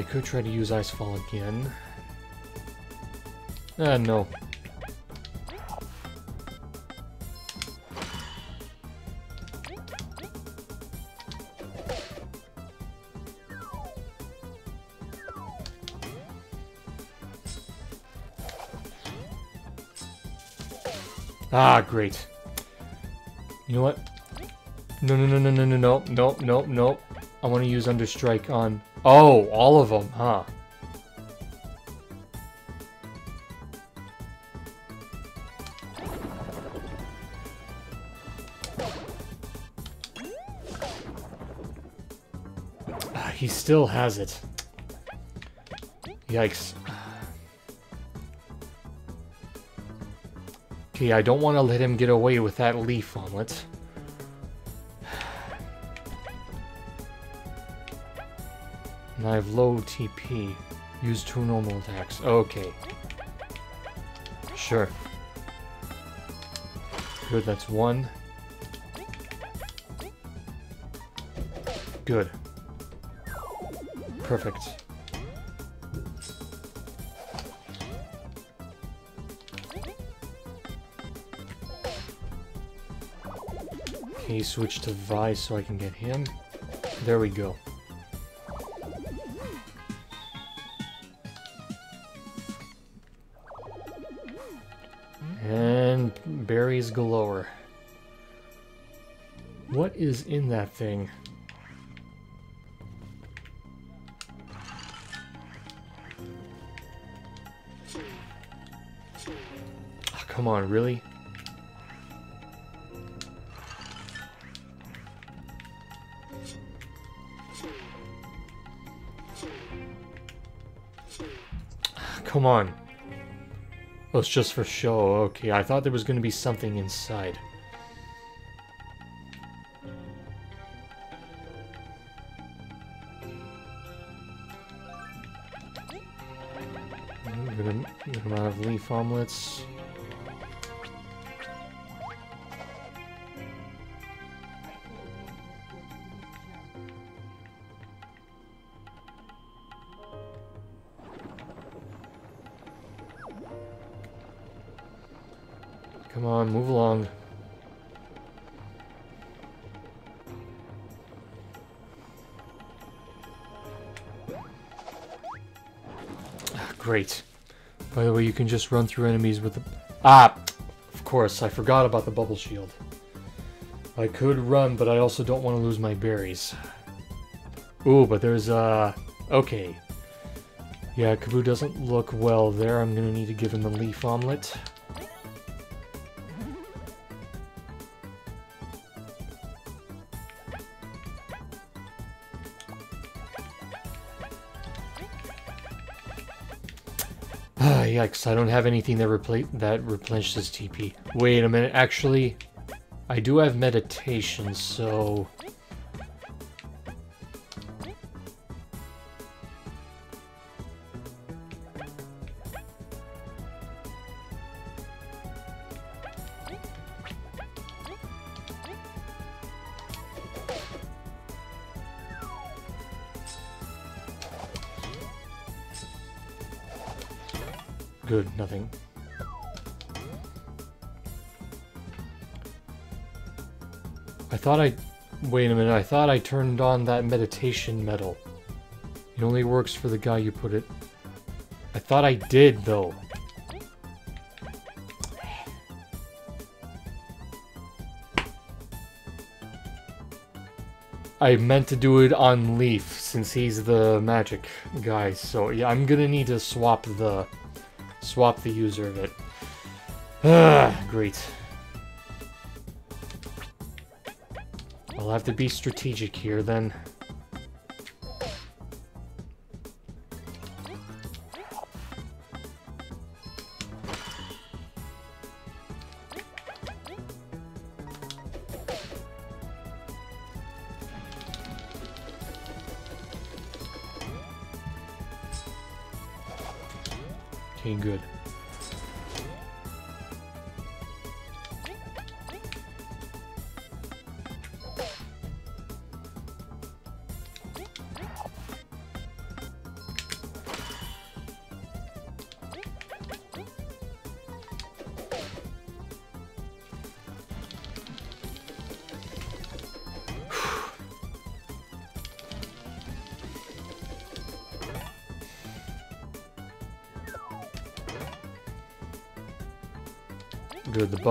I could try to use Icefall again. Ah, no. Ah, great. You know what? No, no, no, no, no, no, no, no, no, no. I want to use Understrike on... Oh, all of them, huh? Ah, he still has it. Yikes. Okay, I don't want to let him get away with that leaf omelet. I have low TP. Use two normal attacks. Okay. Sure. Good, that's one. Good. Perfect. Okay, switch to Vi so I can get him. There we go. Berries galore. What is in that thing? Oh, come on, really? Ah, come on. Oh, it's just for show. Okay, I thought there was going to be something inside. leaf omelets. Can just run through enemies with the... Ah! Of course, I forgot about the bubble shield. I could run, but I also don't want to lose my berries. Ooh, but there's, uh... Okay. Yeah, Kabbu doesn't look well there. I'm gonna need to give him the leaf omelet. I don't have anything that, repl that replenishes TP. Wait a minute, actually, I do have meditation, so... thought I turned on that meditation medal. It only works for the guy you put it... I thought I did, though. I meant to do it on Leif, since he's the magic guy, so yeah, I'm gonna need to swap the swap the user of it. Ah, great. I'll have to be strategic here then.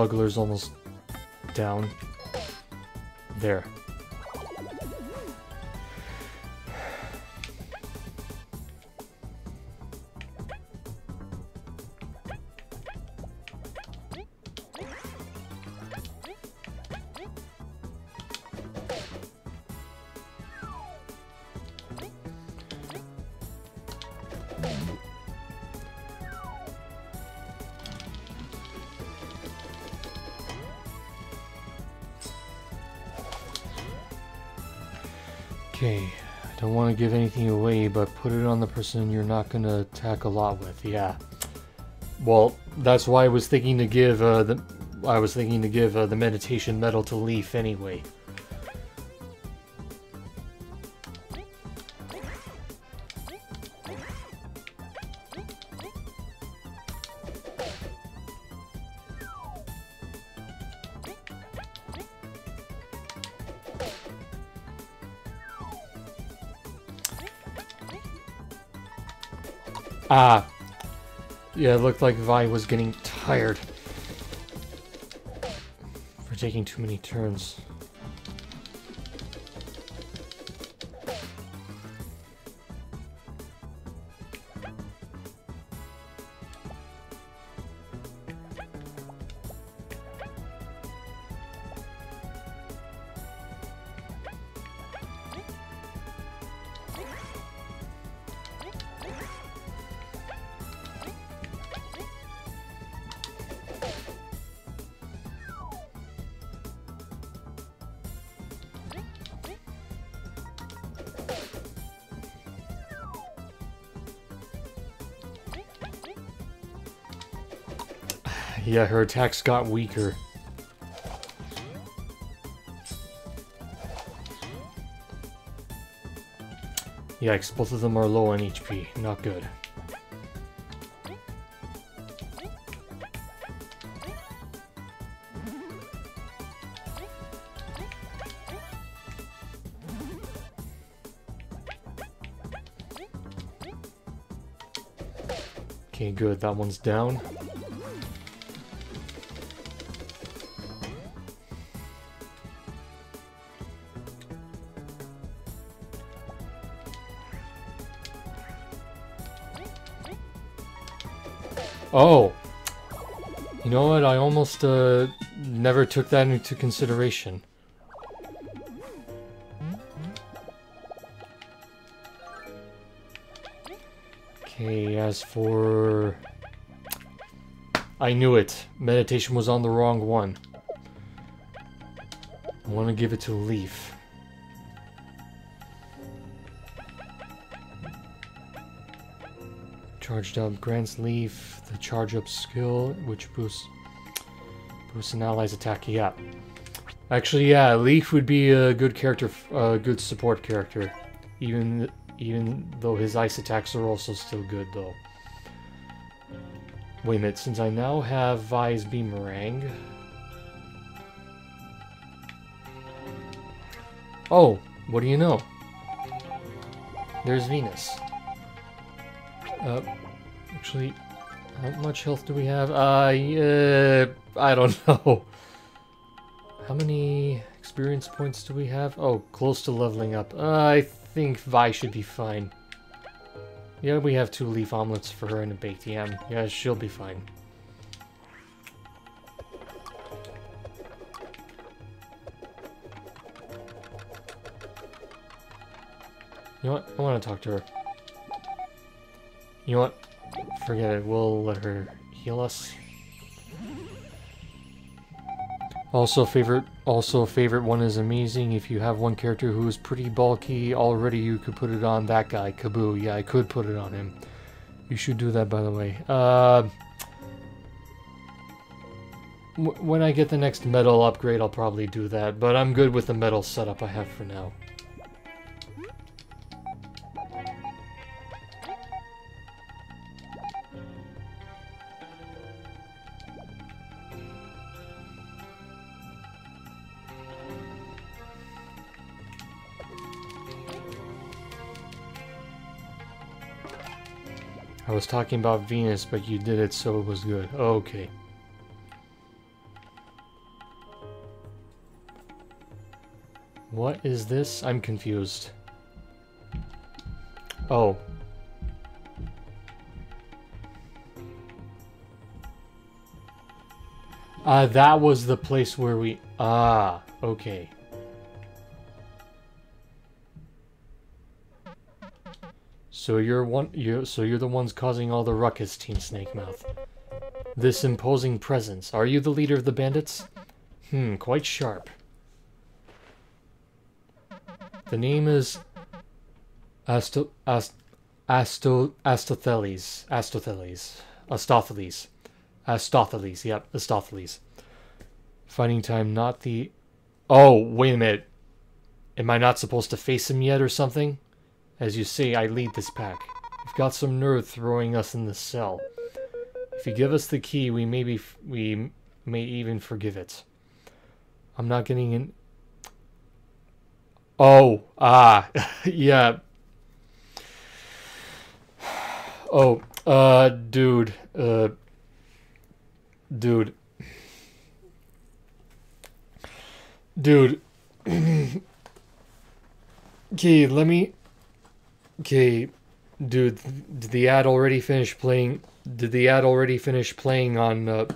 Bugler's almost down. There. Give anything away, but put it on the person you're not going to attack a lot with, yeah. Well, that's why I was thinking to give, uh, the... I was thinking to give uh, the meditation medal to Leif anyway. Yeah, it looked like Vi was getting tired. For taking too many turns. Yeah, her attacks got weaker. Yikes, both of them are low on HP. Not good. Okay, good. That one's down. Oh! You know what? I almost uh, never took that into consideration. Okay, as for... I knew it. Meditation was on the wrong one. I want to give it to Leif. Charged up grants Leif the charge up skill, which boosts boosts an ally's attack. Yeah. Actually, yeah, Leif would be a good character, a good support character, even even though his ice attacks are also still good though. Wait a minute, since I now have Vi's Beemerang. Oh, what do you know? There's Venus. Uh, Actually, how much health do we have? Uh, uh, I don't know. How many experience points do we have? Oh, close to leveling up. Uh, I think Vi should be fine. Yeah, we have two leaf omelets for her and a baked yam. Yeah, she'll be fine. You know what? I want to talk to her. You know what? Forget it, we'll let her heal us. Also favorite also favorite one is amazing. If you have one character who is pretty bulky already you could put it on that guy, Kabbu. Yeah, I could put it on him. You should do that by the way. Uh when I get the next medal upgrade, I'll probably do that, but I'm good with the medal setup I have for now. I was talking about Venus, but you did it so it was good. Okay. What is this? I'm confused. Oh. Uh, that was the place where we... Ah, okay. So you're one you so you're the ones causing all the ruckus, Team Snakemouth. This imposing presence. Are you the leader of the bandits? Hmm, quite sharp. The name is Asto Ast Asto Astotheles. Astotheles. Astotheles. Astotheles, yep, Astotheles. Fighting time, not the Oh, wait a minute. Am I not supposed to face him yet or something? As you see, I lead this pack. You've got some nerve throwing us in this cell. If you give us the key, we may be we may even forgive it. I'm not getting in. Oh, ah, yeah. Oh, uh, dude, uh, dude, dude. okay, let me Okay, dude, did the ad already finish playing? Did the ad already finish playing on? Uh,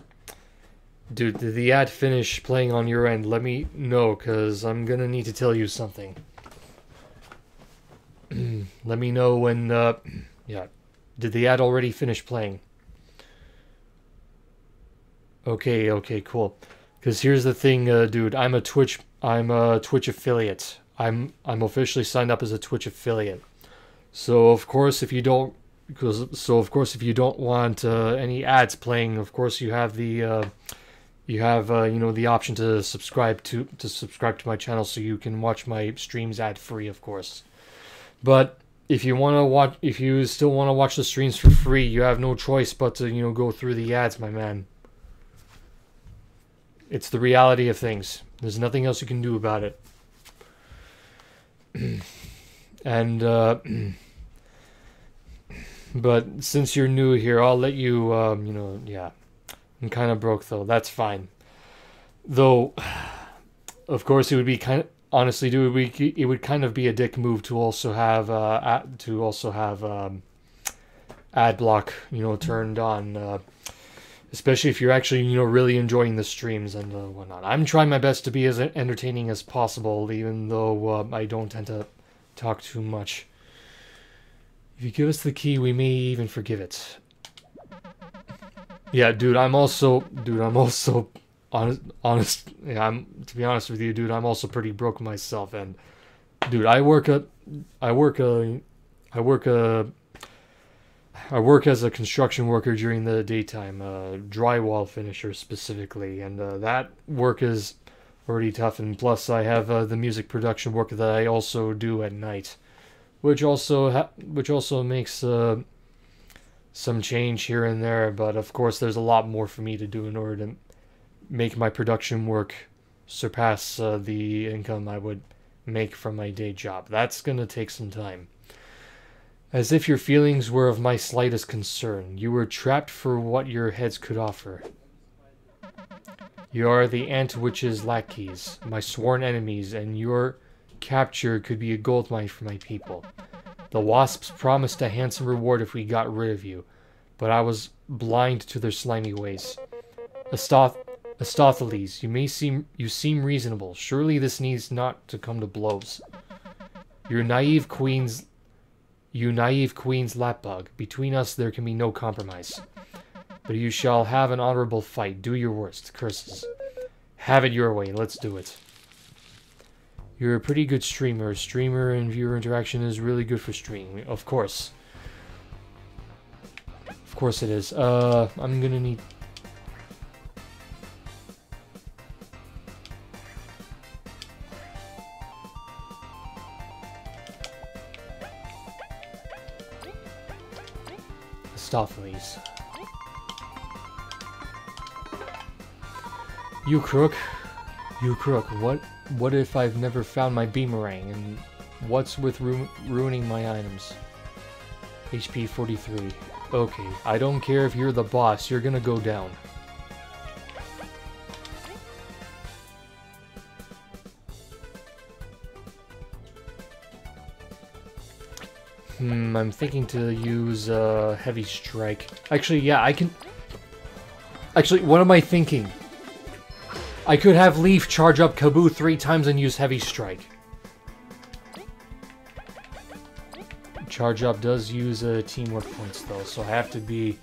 dude, did the ad finish playing on your end? Let me know, cause I'm gonna need to tell you something. Let me know when. Uh, yeah, did the ad already finish playing? Okay, okay, cool. Cause here's the thing, uh, dude. I'm a Twitch. I'm a Twitch affiliate. I'm I'm officially signed up as a Twitch affiliate. So of course, if you don't, because so of course if you don't want uh, any ads playing, of course you have the uh, you have uh, you know the option to subscribe to to subscribe to my channel so you can watch my streams ad free, of course. But if you want to watch, if you still want to watch the streams for free, you have no choice but to you know go through the ads, my man. It's the reality of things. There's nothing else you can do about it. and uh, but since you're new here, I'll let you. Um, you know, yeah, I'm kind of broke though. That's fine. Though, of course, it would be kind of honestly, do it we? It would kind of be a dick move to also have uh, ad, to also have um, ad block, you know, turned on. Uh, especially if you're actually you know really enjoying the streams and uh, whatnot. I'm trying my best to be as entertaining as possible, even though uh, I don't tend to talk too much. If you give us the key, we may even forgive it. Yeah, dude, I'm also, dude, I'm also honest, honest. Yeah, I'm to be honest with you, dude. I'm also pretty broke myself, and dude, I work a, I work a, I work a I work as a construction worker during the daytime, uh, drywall finisher specifically, and uh, that work is already tough. And plus, I have uh, the music production work that I also do at night, which also which also makes uh, some change here and there. But of course, there's a lot more for me to do in order to make my production work surpass uh, the income I would make from my day job. That's gonna take some time. As if your feelings were of my slightest concern. You were trapped for what your heads could offer. You are the ant witch's lackeys, my sworn enemies, and your capture could be a gold mine for my people. The wasps promised a handsome reward if we got rid of you, but I was blind to their slimy ways. Astoth Astotheles, you may seem you seem reasonable. Surely this needs not to come to blows. Your naive queen's you naive queen's lapbug, between us there can be no compromise. But you shall have an honorable fight. Do your worst. Curses. Have it your way. Let's do it. You're a pretty good streamer. Streamer and viewer interaction is really good for streaming. Of course. Of course it is. Uh, I'm gonna need Mephistopheles. You crook. You crook. What what if I've never found my Beemerang? And what's with ru ruining my items? HP 43. Okay, I don't care if you're the boss, you're gonna go down. Hmm, I'm thinking to use uh, Heavy Strike. Actually, yeah, I can... Actually, what am I thinking? I could have Leif charge up Kabbu three times and use Heavy Strike. Charge up does use uh, teamwork points though, so I have to be...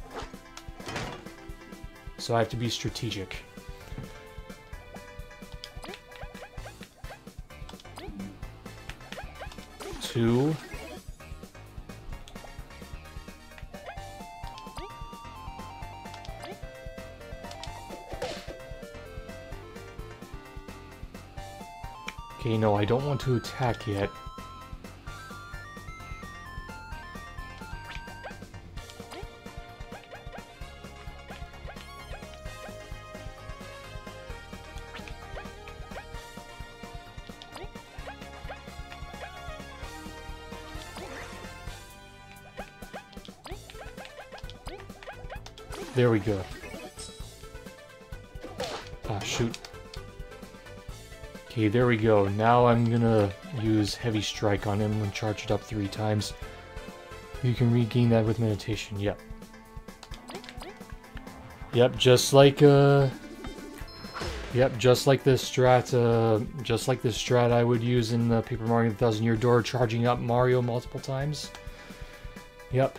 So I have to be strategic. Two... Okay, no, I don't want to attack yet. There we go. Okay, there we go. Now I'm gonna use Heavy Strike on him and charge it up three times. You can regain that with meditation, yep. Yep, just like, uh... Yep, just like this strat, uh, just like this strat I would use in the Paper Mario Thousand Year Door, charging up Mario multiple times. Yep.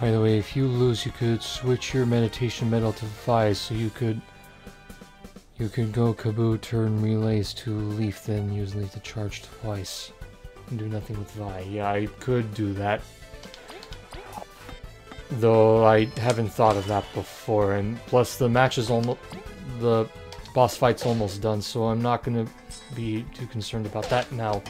By the way, if you lose, you could switch your meditation medal to Vi, so you could you could go Kabbu, turn relays to Leif, then use Leif to charge twice. And do nothing with Vi. Yeah, I could do that. Though I haven't thought of that before, and plus the match is almost... The boss fight's almost done, so I'm not gonna be too concerned about that now.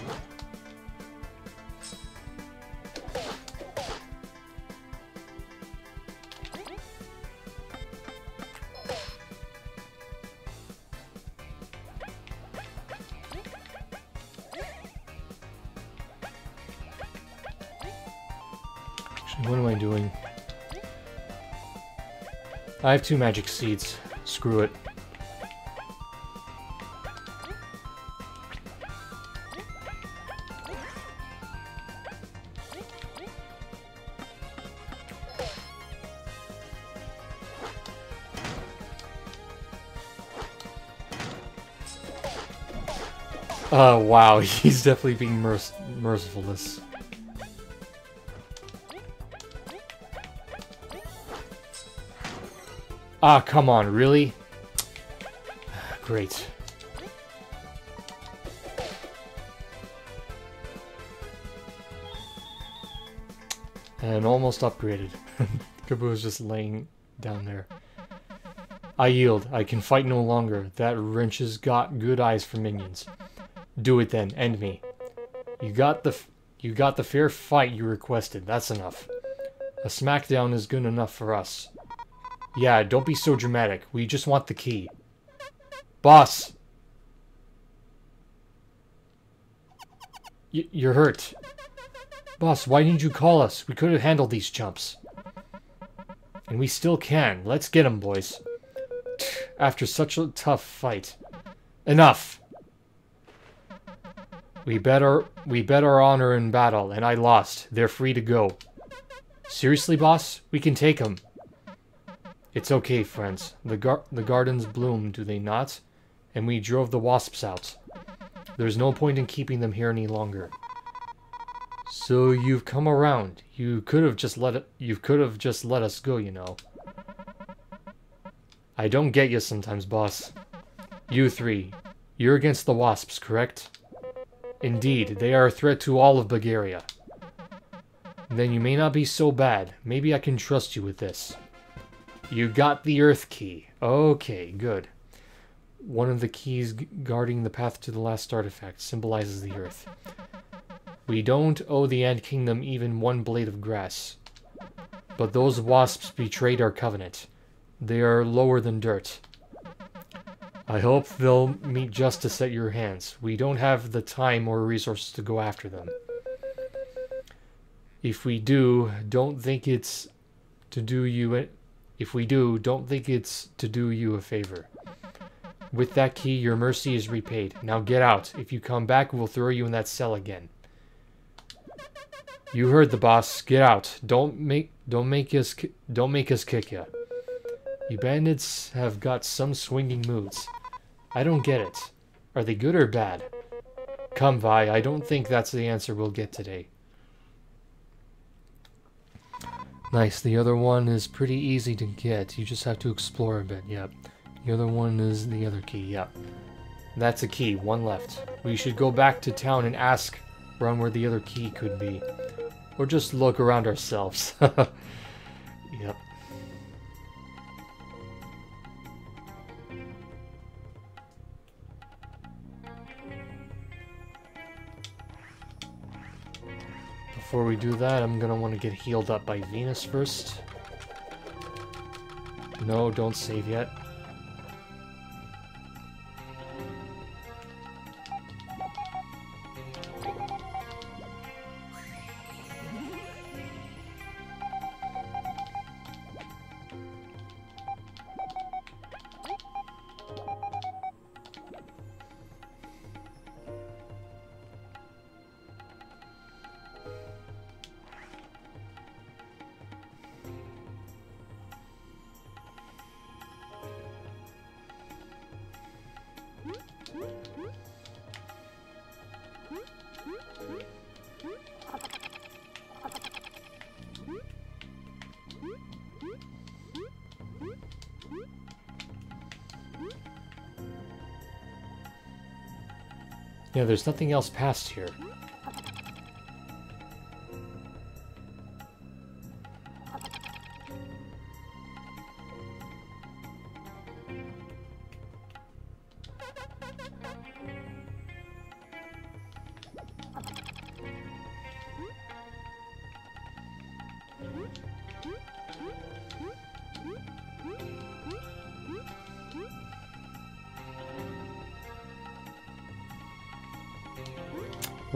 I have two magic seeds. Screw it. Oh, wow, he's definitely being merc merciful this. Ah, come on, really? Great. And almost upgraded. Kabbu is just laying down there. I yield. I can fight no longer. That wrench has got good eyes for minions. Do it then. End me. You got the you got the fair fight you requested. That's enough. A smackdown is good enough for us. Yeah, don't be so dramatic. We just want the key. Boss! Y you're hurt. Boss, why didn't you call us? We could have handled these chumps. And we still can. Let's get them, boys. After such a tough fight. Enough! We bet our we bet our honor in battle, and I lost. They're free to go. Seriously, boss? We can take them. It's okay, friends. The, gar the gardens bloom, do they not? And we drove the wasps out. There's no point in keeping them here any longer. So you've come around. You could have just let it, you could have just let us go, you know. I don't get you sometimes, boss. You three, you're against the wasps, correct? Indeed, they are a threat to all of Bugaria. Then you may not be so bad. Maybe I can trust you with this. You got the Earth Key. Okay, good. One of the keys guarding the path to the last artifact symbolizes the Earth. We don't owe the Ant Kingdom even one blade of grass. But those wasps betrayed our covenant. They are lower than dirt. I hope they'll meet justice at your hands. We don't have the time or resources to go after them. If we do, don't think it's to do you if we do, don't think it's to do you a favor. With that key, your mercy is repaid. Now get out. If you come back, we'll throw you in that cell again. You heard the boss. Get out. Don't make don't make us don't make us kick you. You bandits have got some swinging moods. I don't get it. Are they good or bad? Come, Vi. I don't think that's the answer we'll get today. Nice, the other one is pretty easy to get. You just have to explore a bit, yep. The other one is the other key, yep. That's a key, one left. We should go back to town and ask around where the other key could be. Or just look around ourselves. Before we do that, I'm gonna want to get healed up by Venus first. No, don't save yet. Yeah, there's nothing else past here.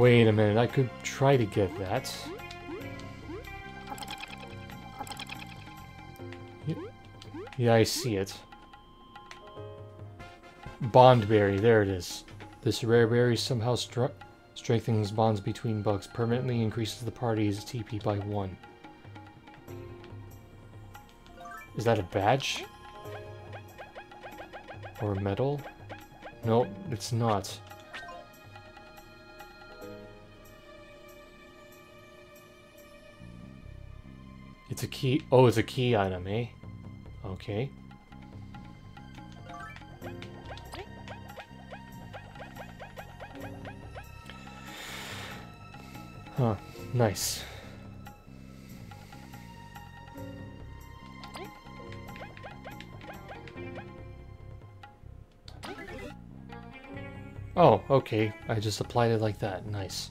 Wait a minute, I could try to get that. Yeah, I see it. Bond berry, there it is. This rare berry somehow strengthens bonds between bugs, permanently increases the party's TP by one. Is that a badge? Or a medal? No, it's not. Key. Oh, it's a key item, eh? Okay. Huh. Nice. Oh, okay. I just applied it like that. Nice.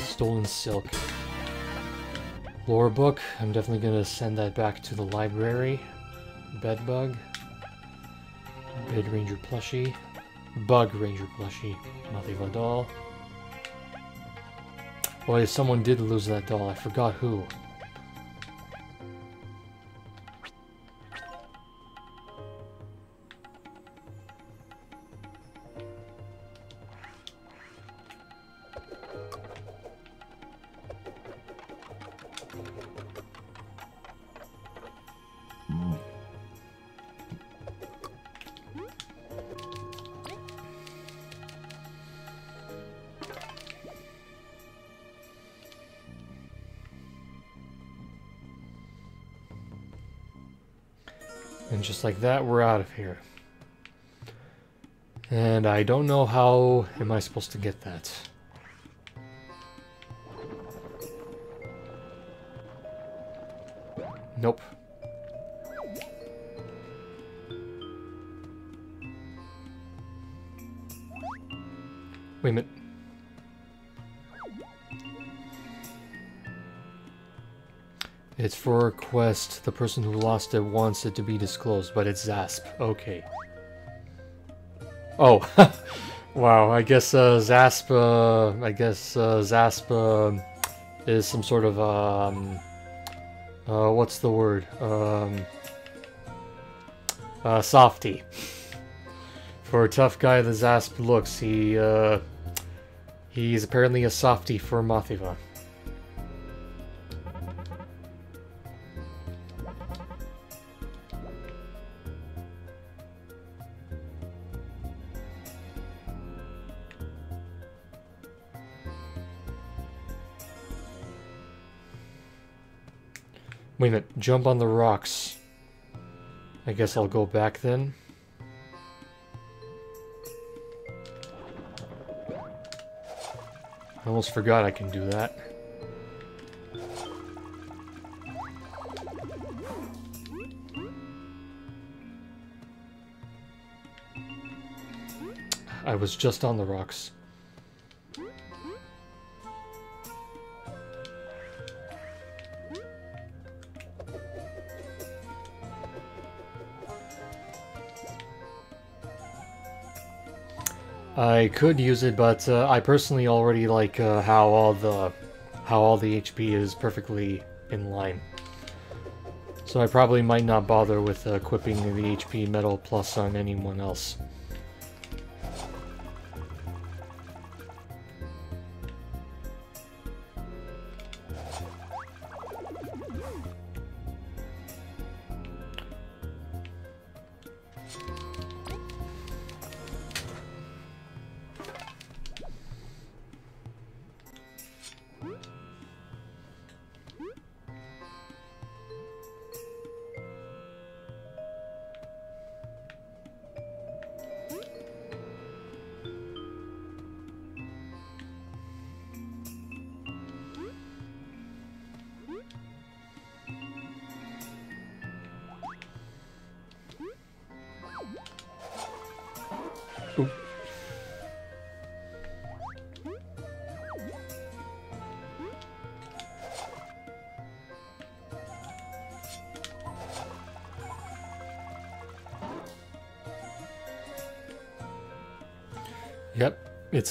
Stolen silk. Lore book. I'm definitely going to send that back to the library. Bedbug. Bed Ranger plushie. Bug Ranger plushie. Mothiva doll. Boy, someone did lose that doll. I forgot who. Like that, we're out of here. And I don't know how am I supposed to get that. Nope. Wait a minute. It's for quest. The person who lost it wants it to be disclosed, but it's Zasp. Okay. Oh. wow, I guess uh, Zasp, uh, I guess uh, Zasp uh, is some sort of, um, uh, what's the word? Um, uh, softy. For a tough guy the Zasp looks, he, uh, he's apparently a softy for Mothiva. Wait a minute, jump on the rocks. I guess I'll go back then. I almost forgot I can do that. I was just on the rocks. I could use it, but uh, I personally already like uh, how all the how all the HP is perfectly in line. So I probably might not bother with equipping the HP Metal plus on anyone else.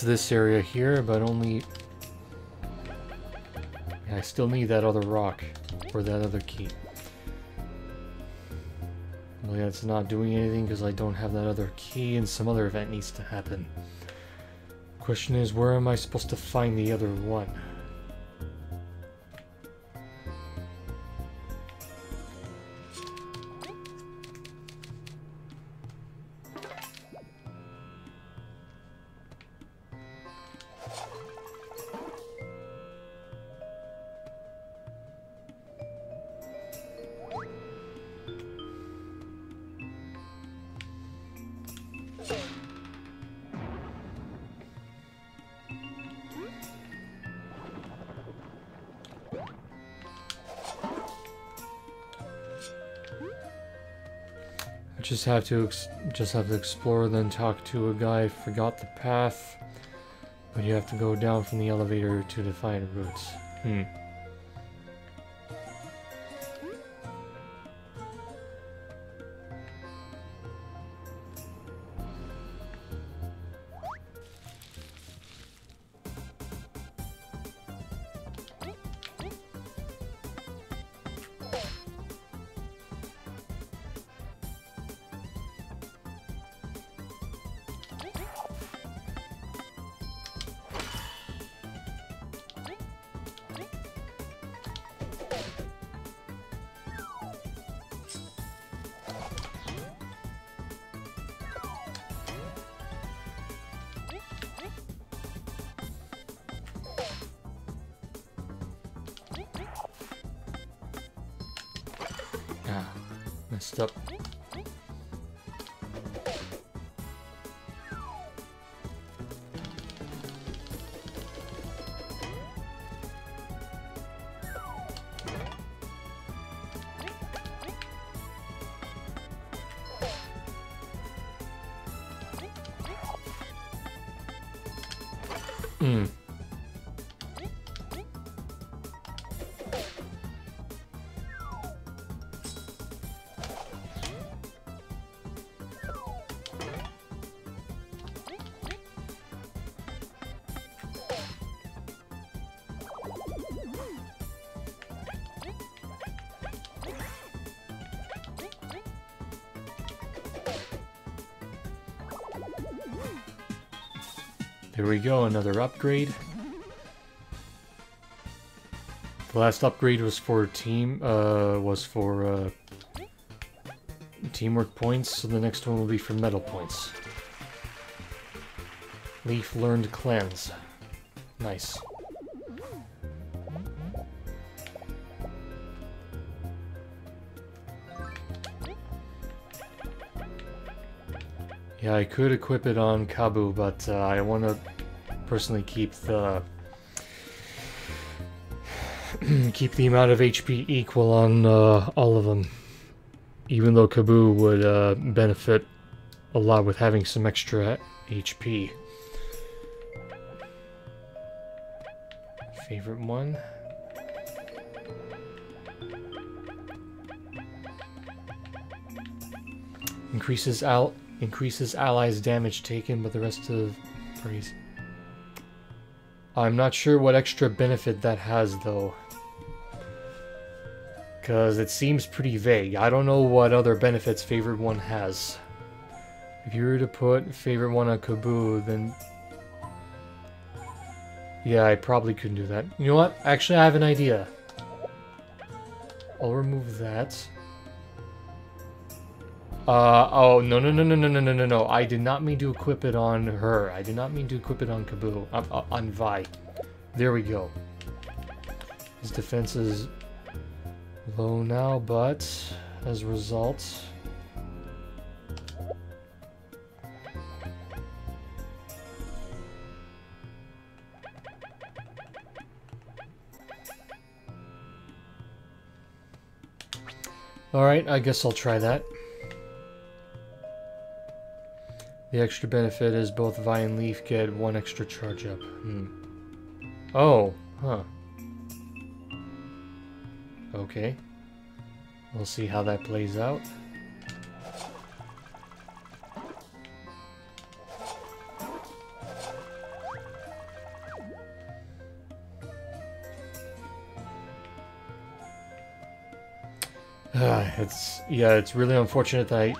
This area here, but only... I still need that other rock, or that other key. Well, yeah, it's not doing anything because I don't have that other key and some other event needs to happen. Question is, where am I supposed to find the other one? Have to just have to explore, then talk to a guy. Forgot the path, but you have to go down from the elevator to Defiant Roots. Hmm. Upgrade. The last upgrade was for team, uh, was for, uh, teamwork points, so the next one will be for medal points. Leif learned cleanse. Nice. Yeah, I could equip it on Kabbu, but uh, I want to personally keep the keep the amount of HP equal on uh, all of them. Even though Kabbu would uh, benefit a lot with having some extra HP. Favorite one? Increases out Increases allies' damage taken, but the rest of parties. I'm not sure what extra benefit that has, though. Because it seems pretty vague. I don't know what other benefits favorite one has. If you were to put favorite one on Kabbu, then... Yeah, I probably couldn't do that. You know what? Actually, I have an idea. I'll remove that. Uh, oh, no, no, no, no, no, no, no, no, no. I did not mean to equip it on her. I did not mean to equip it on Kabbu. Uh, uh, on Vi. There we go. His defense is low now, but as a result... Alright, I guess I'll try that. The extra benefit is both Vi and Leif get one extra charge up. Hmm. Oh, huh. Okay. We'll see how that plays out. Ah, it's yeah, it's really unfortunate that I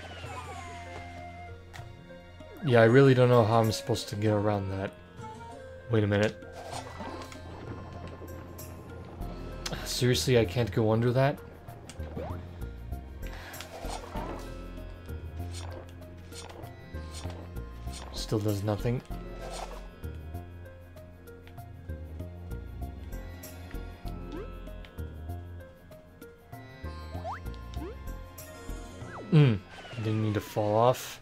yeah, I really don't know how I'm supposed to get around that. Wait a minute. Seriously, I can't go under that? Still does nothing. Hmm, didn't need to fall off.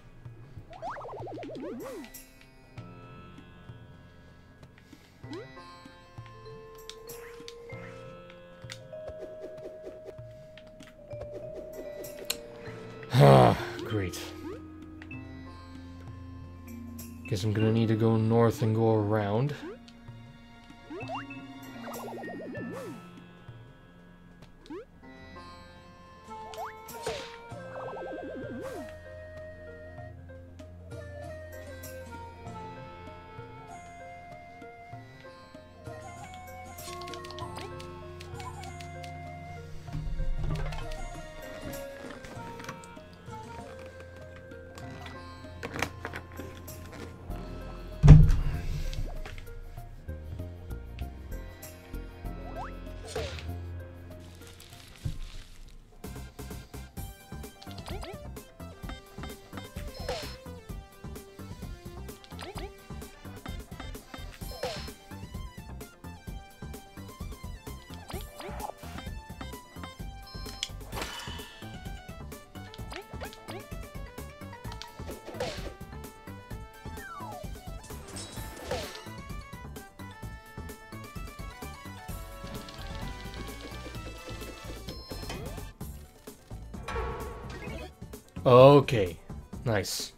Okay, nice.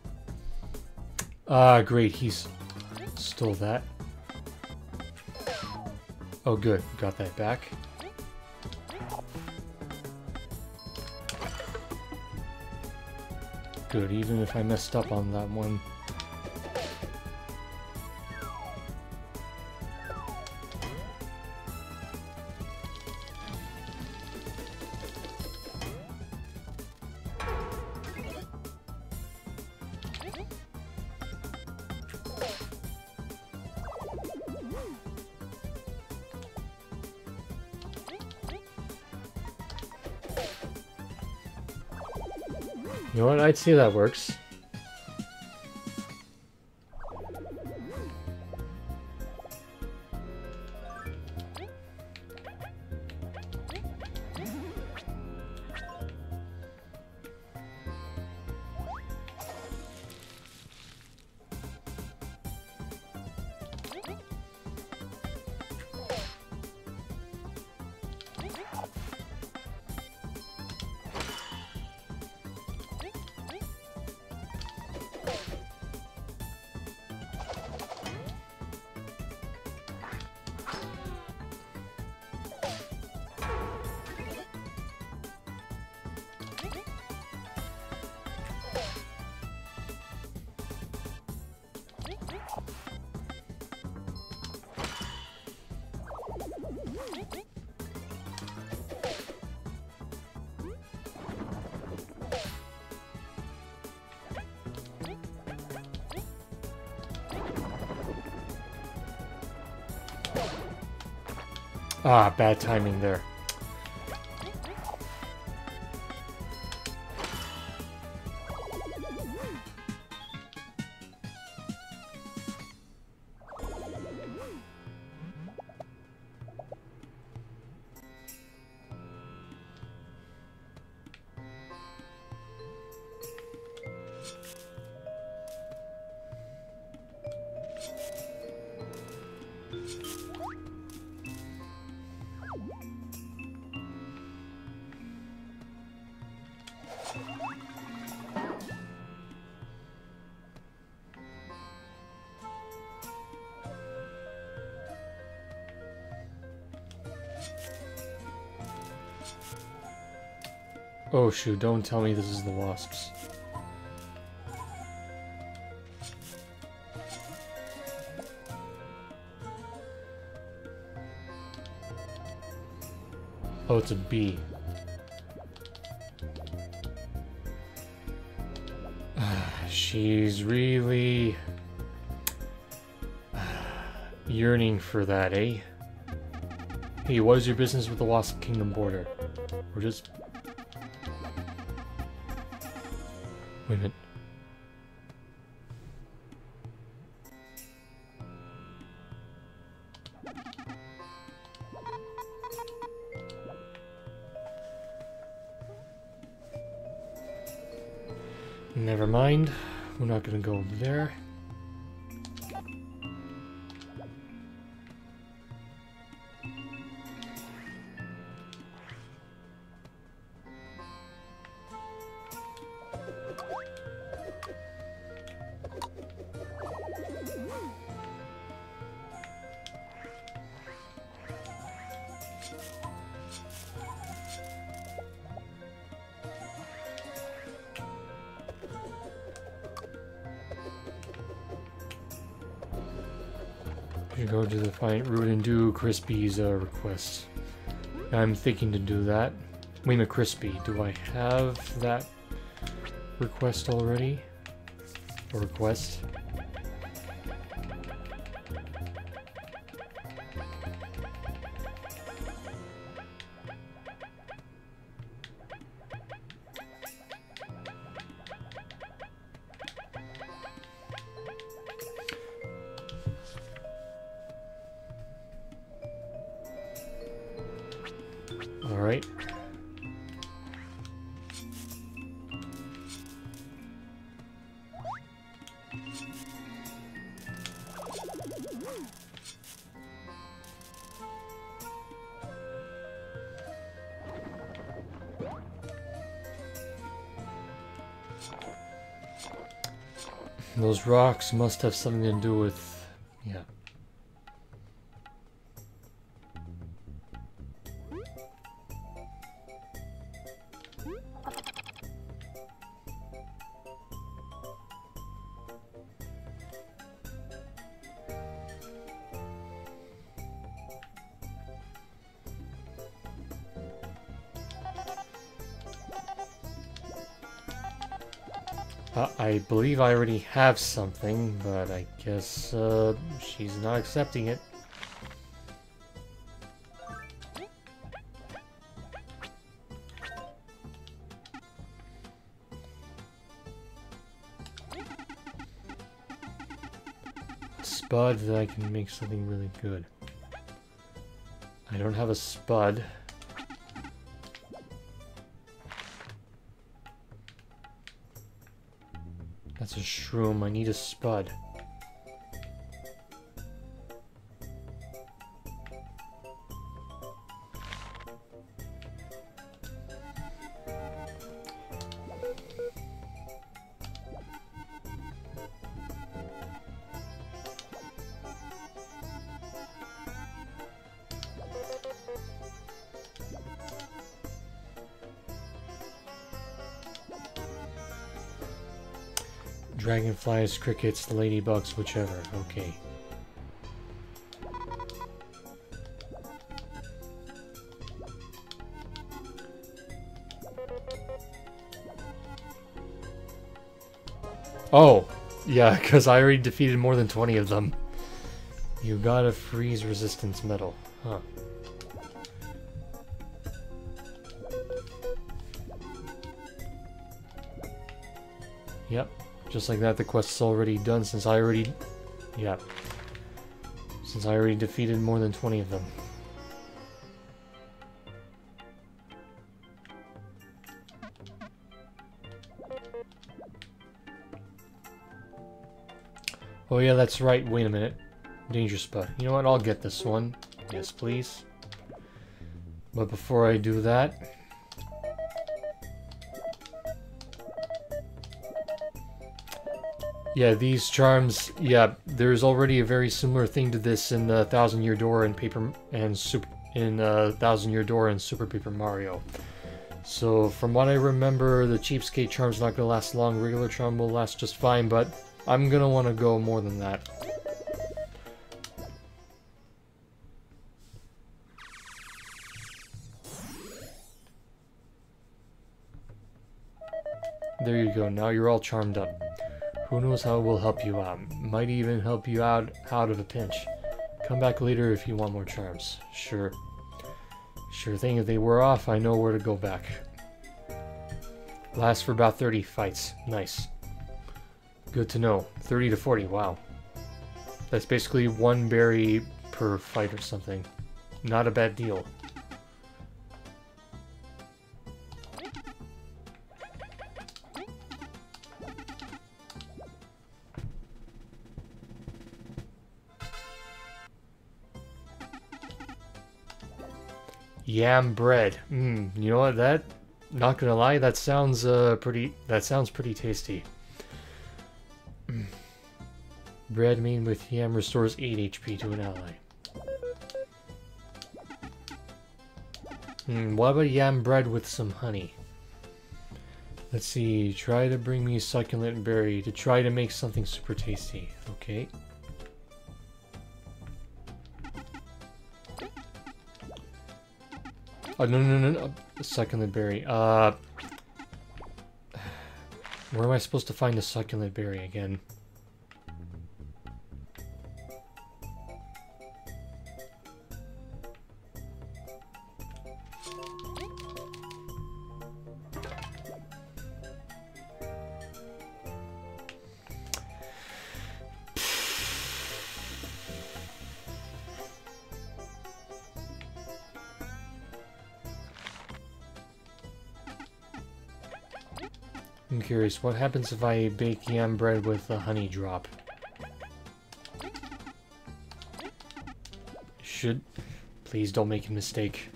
Ah, great, he's stole that. Oh good, got that back. Good, even if I messed up on that one. You know what? I'd say that works. Bad timing there. Oh shoot, don't tell me this is the wasps. Oh, it's a bee. She's really... yearning for that, eh? Hey, what is your business with the Wasp Kingdom border? We're just Go there. Crisbee's uh, request. I'm thinking to do that. Wait a minute, Crispy. Do I have that request already? Or request? Must have something to do with... Uh, I believe I already have something, but I guess uh, she's not accepting it. Spud that I can make something really good. I don't have a spud. That's a shroom. I need a spud. Dragonflies, crickets, ladybugs, whichever. Okay. Oh, yeah, because I already defeated more than 20 of them. You got a freeze resistance medal. Huh. Just like that, the quest is already done since I already... Yeah. Since I already defeated more than 20 of them. Oh yeah, that's right. Wait a minute. Danger spot. You know what? I'll get this one. Yes, please. But before I do that... Yeah, these charms, yeah, there's already a very similar thing to this in the Thousand Year Door and Paper and Super in uh, Thousand Year Door and Super Paper Mario. So from what I remember, the cheapskate charm's not gonna last long. Regular charm will last just fine, but I'm gonna want to go more than that. There you go. Now you're all charmed up. Who knows how it will help you out. Might even help you out out of a pinch. Come back later if you want more charms. Sure. Sure thing, if they wear off, I know where to go back. Lasts for about 30 fights. Nice. Good to know. 30 to 40, wow. That's basically one berry per fight or something. Not a bad deal. Yam bread. Mmm, you know what, that, not gonna lie, that sounds, uh, pretty, that sounds pretty tasty. Mm. Bread made with yam restores 8 HP to an ally. Hmm, what about yam bread with some honey? Let's see, try to bring me succulent berry to try to make something super tasty. Okay. Oh, no, no, no, no. Succulent berry. Uh, where am I supposed to find the succulent berry again? Curious, what happens if I bake yam bread with a honey drop? Should... Please don't make a mistake.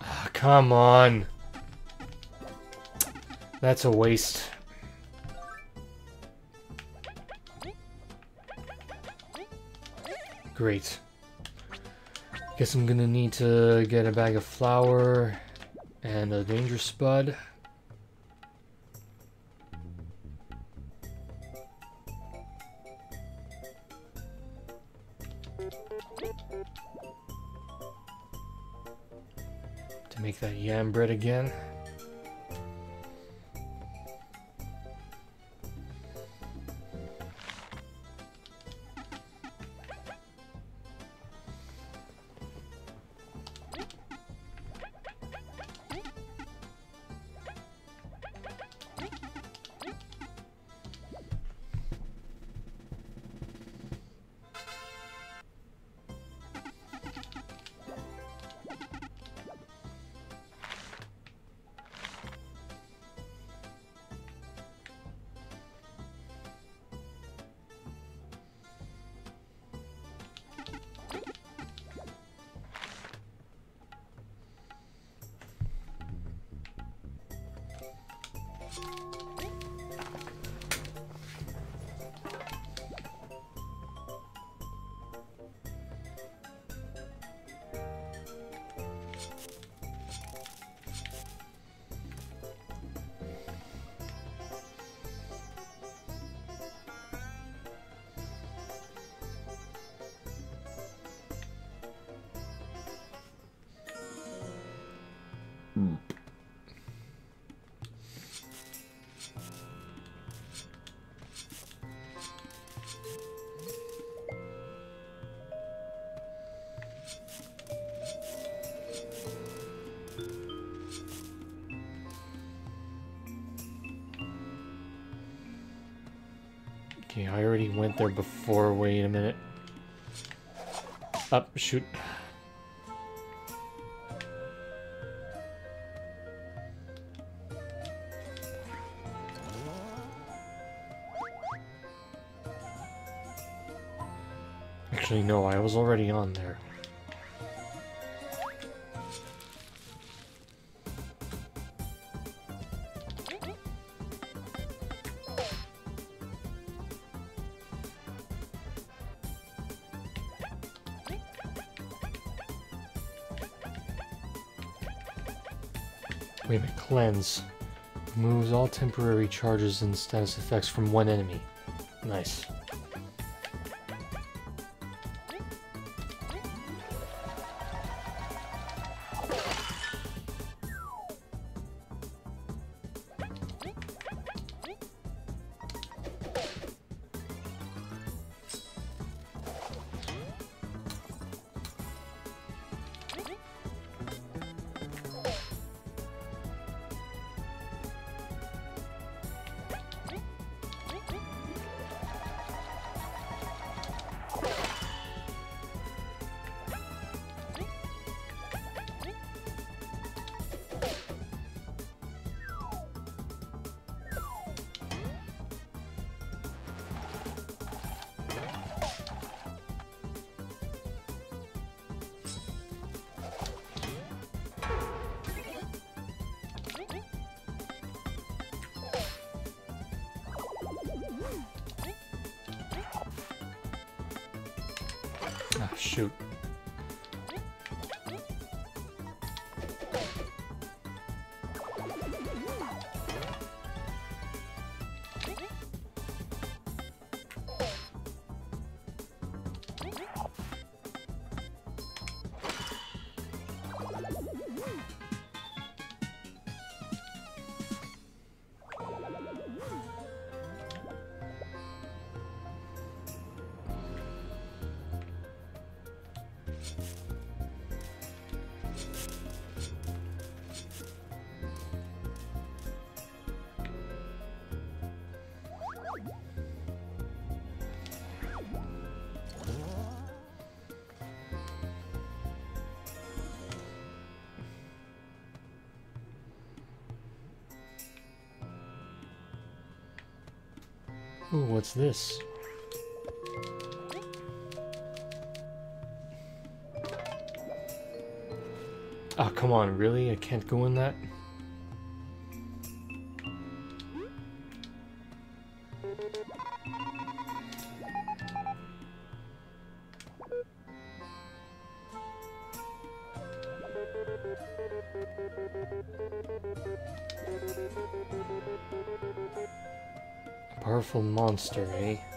Ah, come on! That's a waste. Great. Guess I'm gonna need to get a bag of flour and a danger spud. Bread again. Went there before. Wait a minute. Up, shoot. Actually, no, I was already on there. Cleanse. Removes all temporary charges and status effects from one enemy. Nice. Ooh, what's this? Oh, come on, really? I can't go in that? Monster, eh?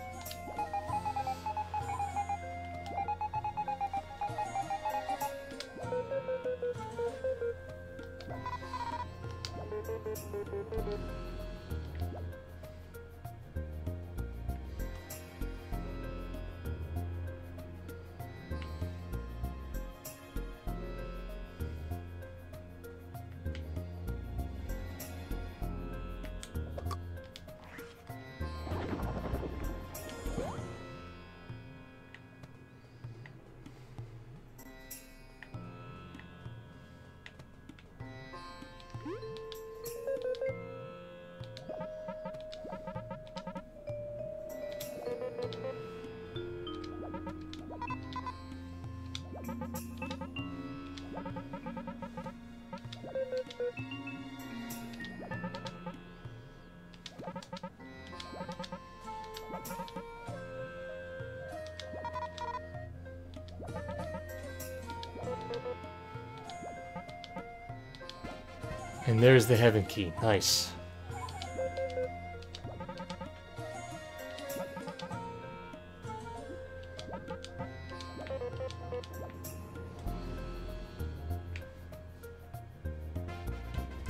There's the heaven key. Nice.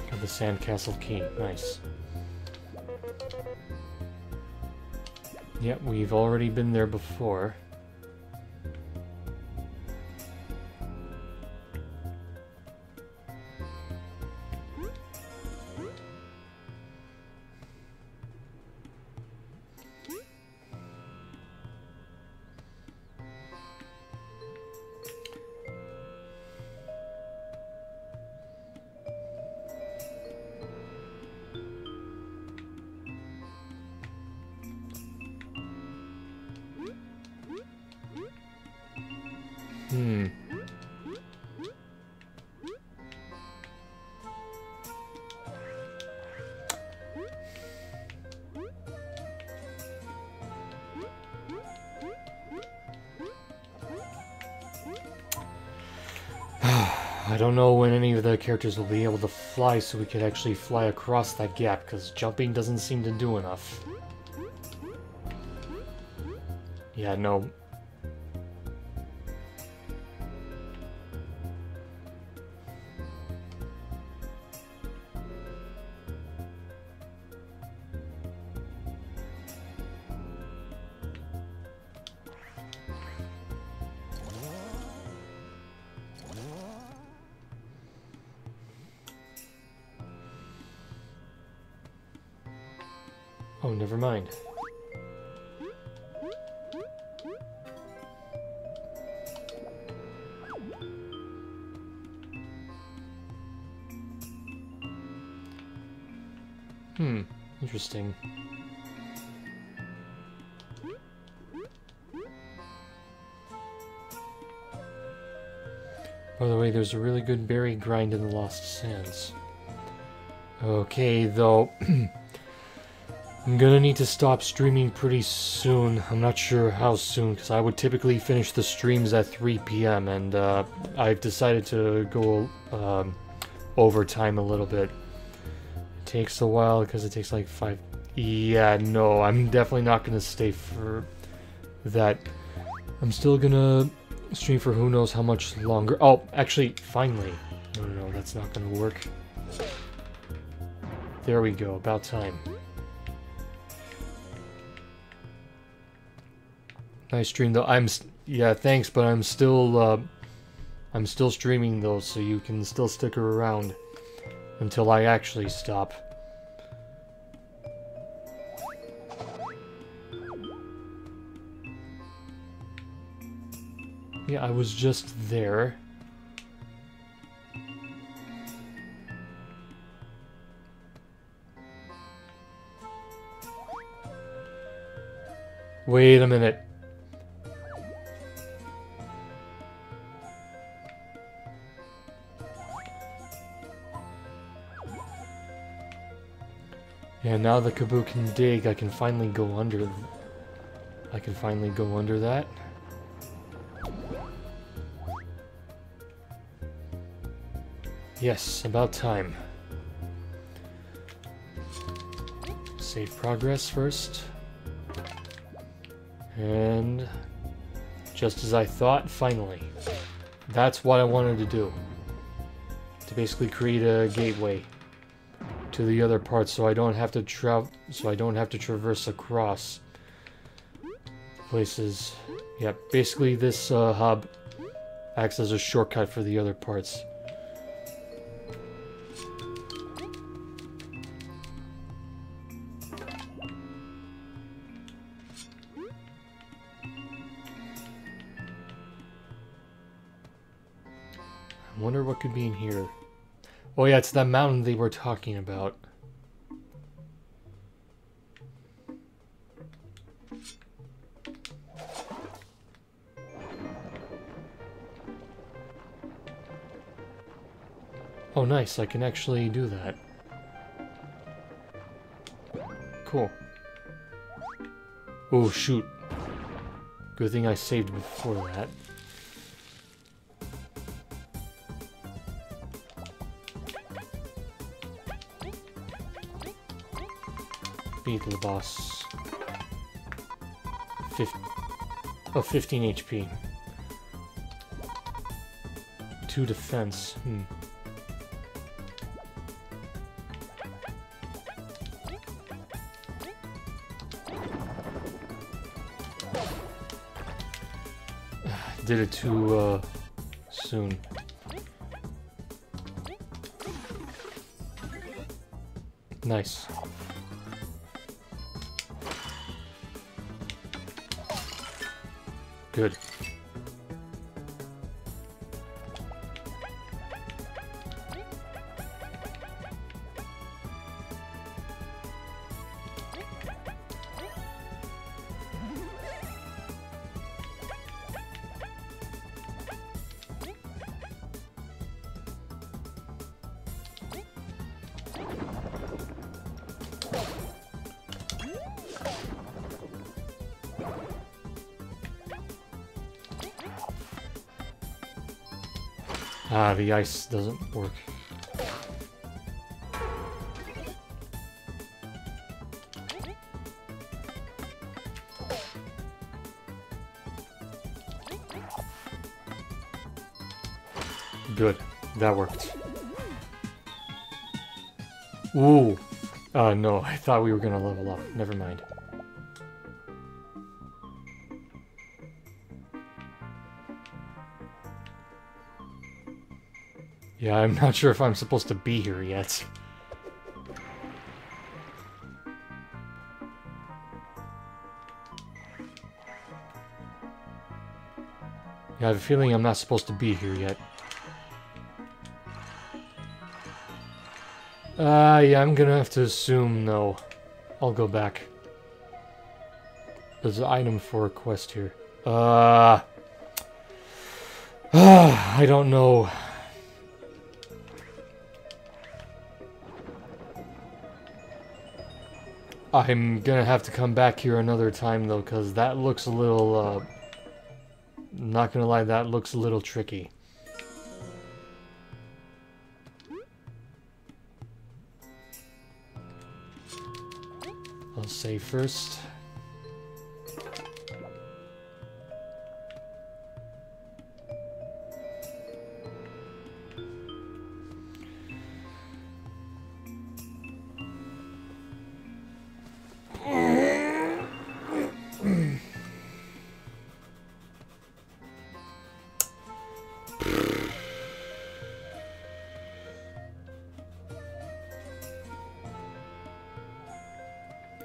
Got the sandcastle key. Nice. Yep, we've already been there before. Characters will be able to fly so we could actually fly across that gap, because jumping doesn't seem to do enough. Yeah, no, a really good berry grind in the Lost Sands. Okay, though. I'm gonna need to stop streaming pretty soon. I'm not sure how soon, because I would typically finish the streams at 3 p.m. and uh, I've decided to go um, overtime a little bit. It takes a while because it takes like five. Yeah, no, I'm definitely not gonna stay for that. I'm still gonna stream for who knows how much longer. Oh, actually, finally. No, no, no, that's not gonna work. There we go, about time. Nice stream though. I'm yeah, thanks, but I'm still uh, I'm still streaming though, so you can still stick around until I actually stop. Yeah, I was just there. Wait a minute. Yeah, now the Kabbu can dig, I can finally go under... I can finally go under that. Yes, about time. Save progress first. And... Just as I thought, finally. That's what I wanted to do. To basically create a gateway to the other parts so I don't have to travel so I don't have to traverse across places. Yeah, basically this uh, hub acts as a shortcut for the other parts. What could be in here. Oh yeah, it's that mountain they were talking about. Oh nice, I can actually do that. Cool. Oh shoot. Good thing I saved before that. Beat the boss. Fif oh, 15 HP. 2 defense. Hmm. Did it too uh, soon. Nice. Good. The ice doesn't work. Good. That worked. Ooh. Uh, no, I thought we were gonna level up. Never mind. Yeah, I'm not sure if I'm supposed to be here yet. Yeah, I have a feeling I'm not supposed to be here yet. Uh, yeah, I'm gonna have to assume no. I'll go back. There's an item for a quest here. Uh... I don't know. I'm gonna have to come back here another time though, because that looks a little, uh, not gonna lie, that looks a little tricky. I'll save first.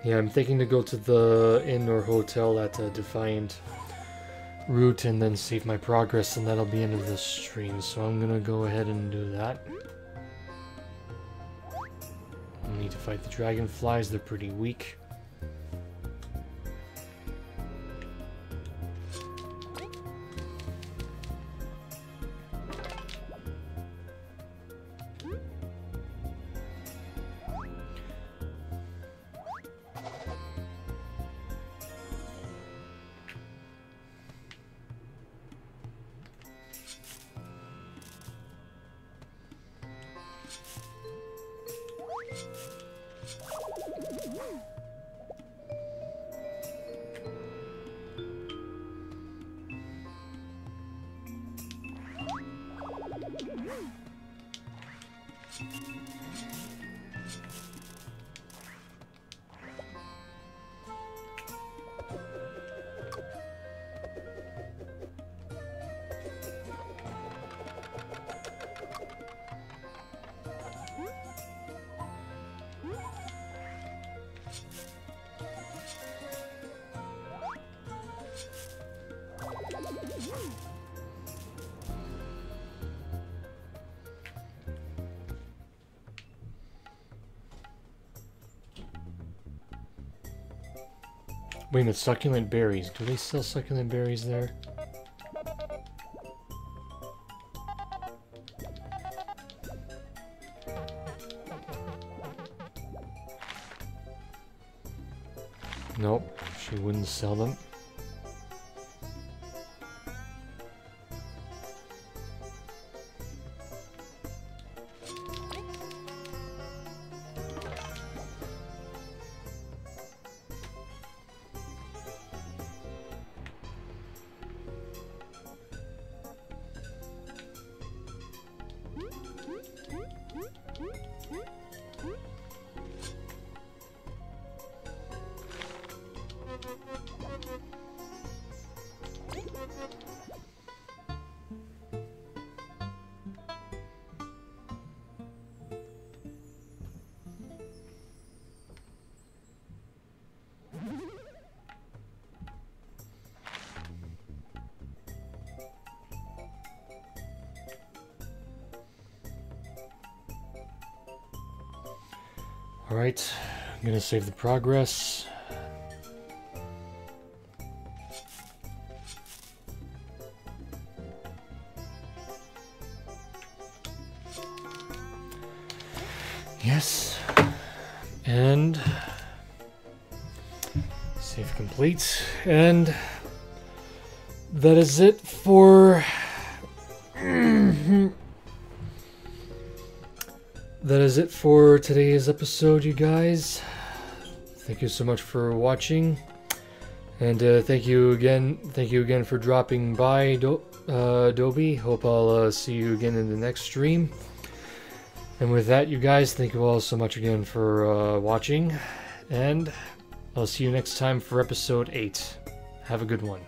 Yeah, I'm thinking to go to the inn or hotel at a Defiant Root and then save my progress and that'll be end of the stream. So I'm gonna go ahead and do that. I need to fight the dragonflies, they're pretty weak. Succulent berries. Do they sell succulent berries there? Nope, she wouldn't sell them. Save the progress. Yes, and save complete, and that is it for that is it for today's episode, you guys. Thank you so much for watching. And uh, thank you again, thank you again for dropping by, Do uh, Dobie. Hope I'll uh, see you again in the next stream. And with that, you guys, thank you all so much again for uh, watching. And I'll see you next time for episode 8. Have a good one.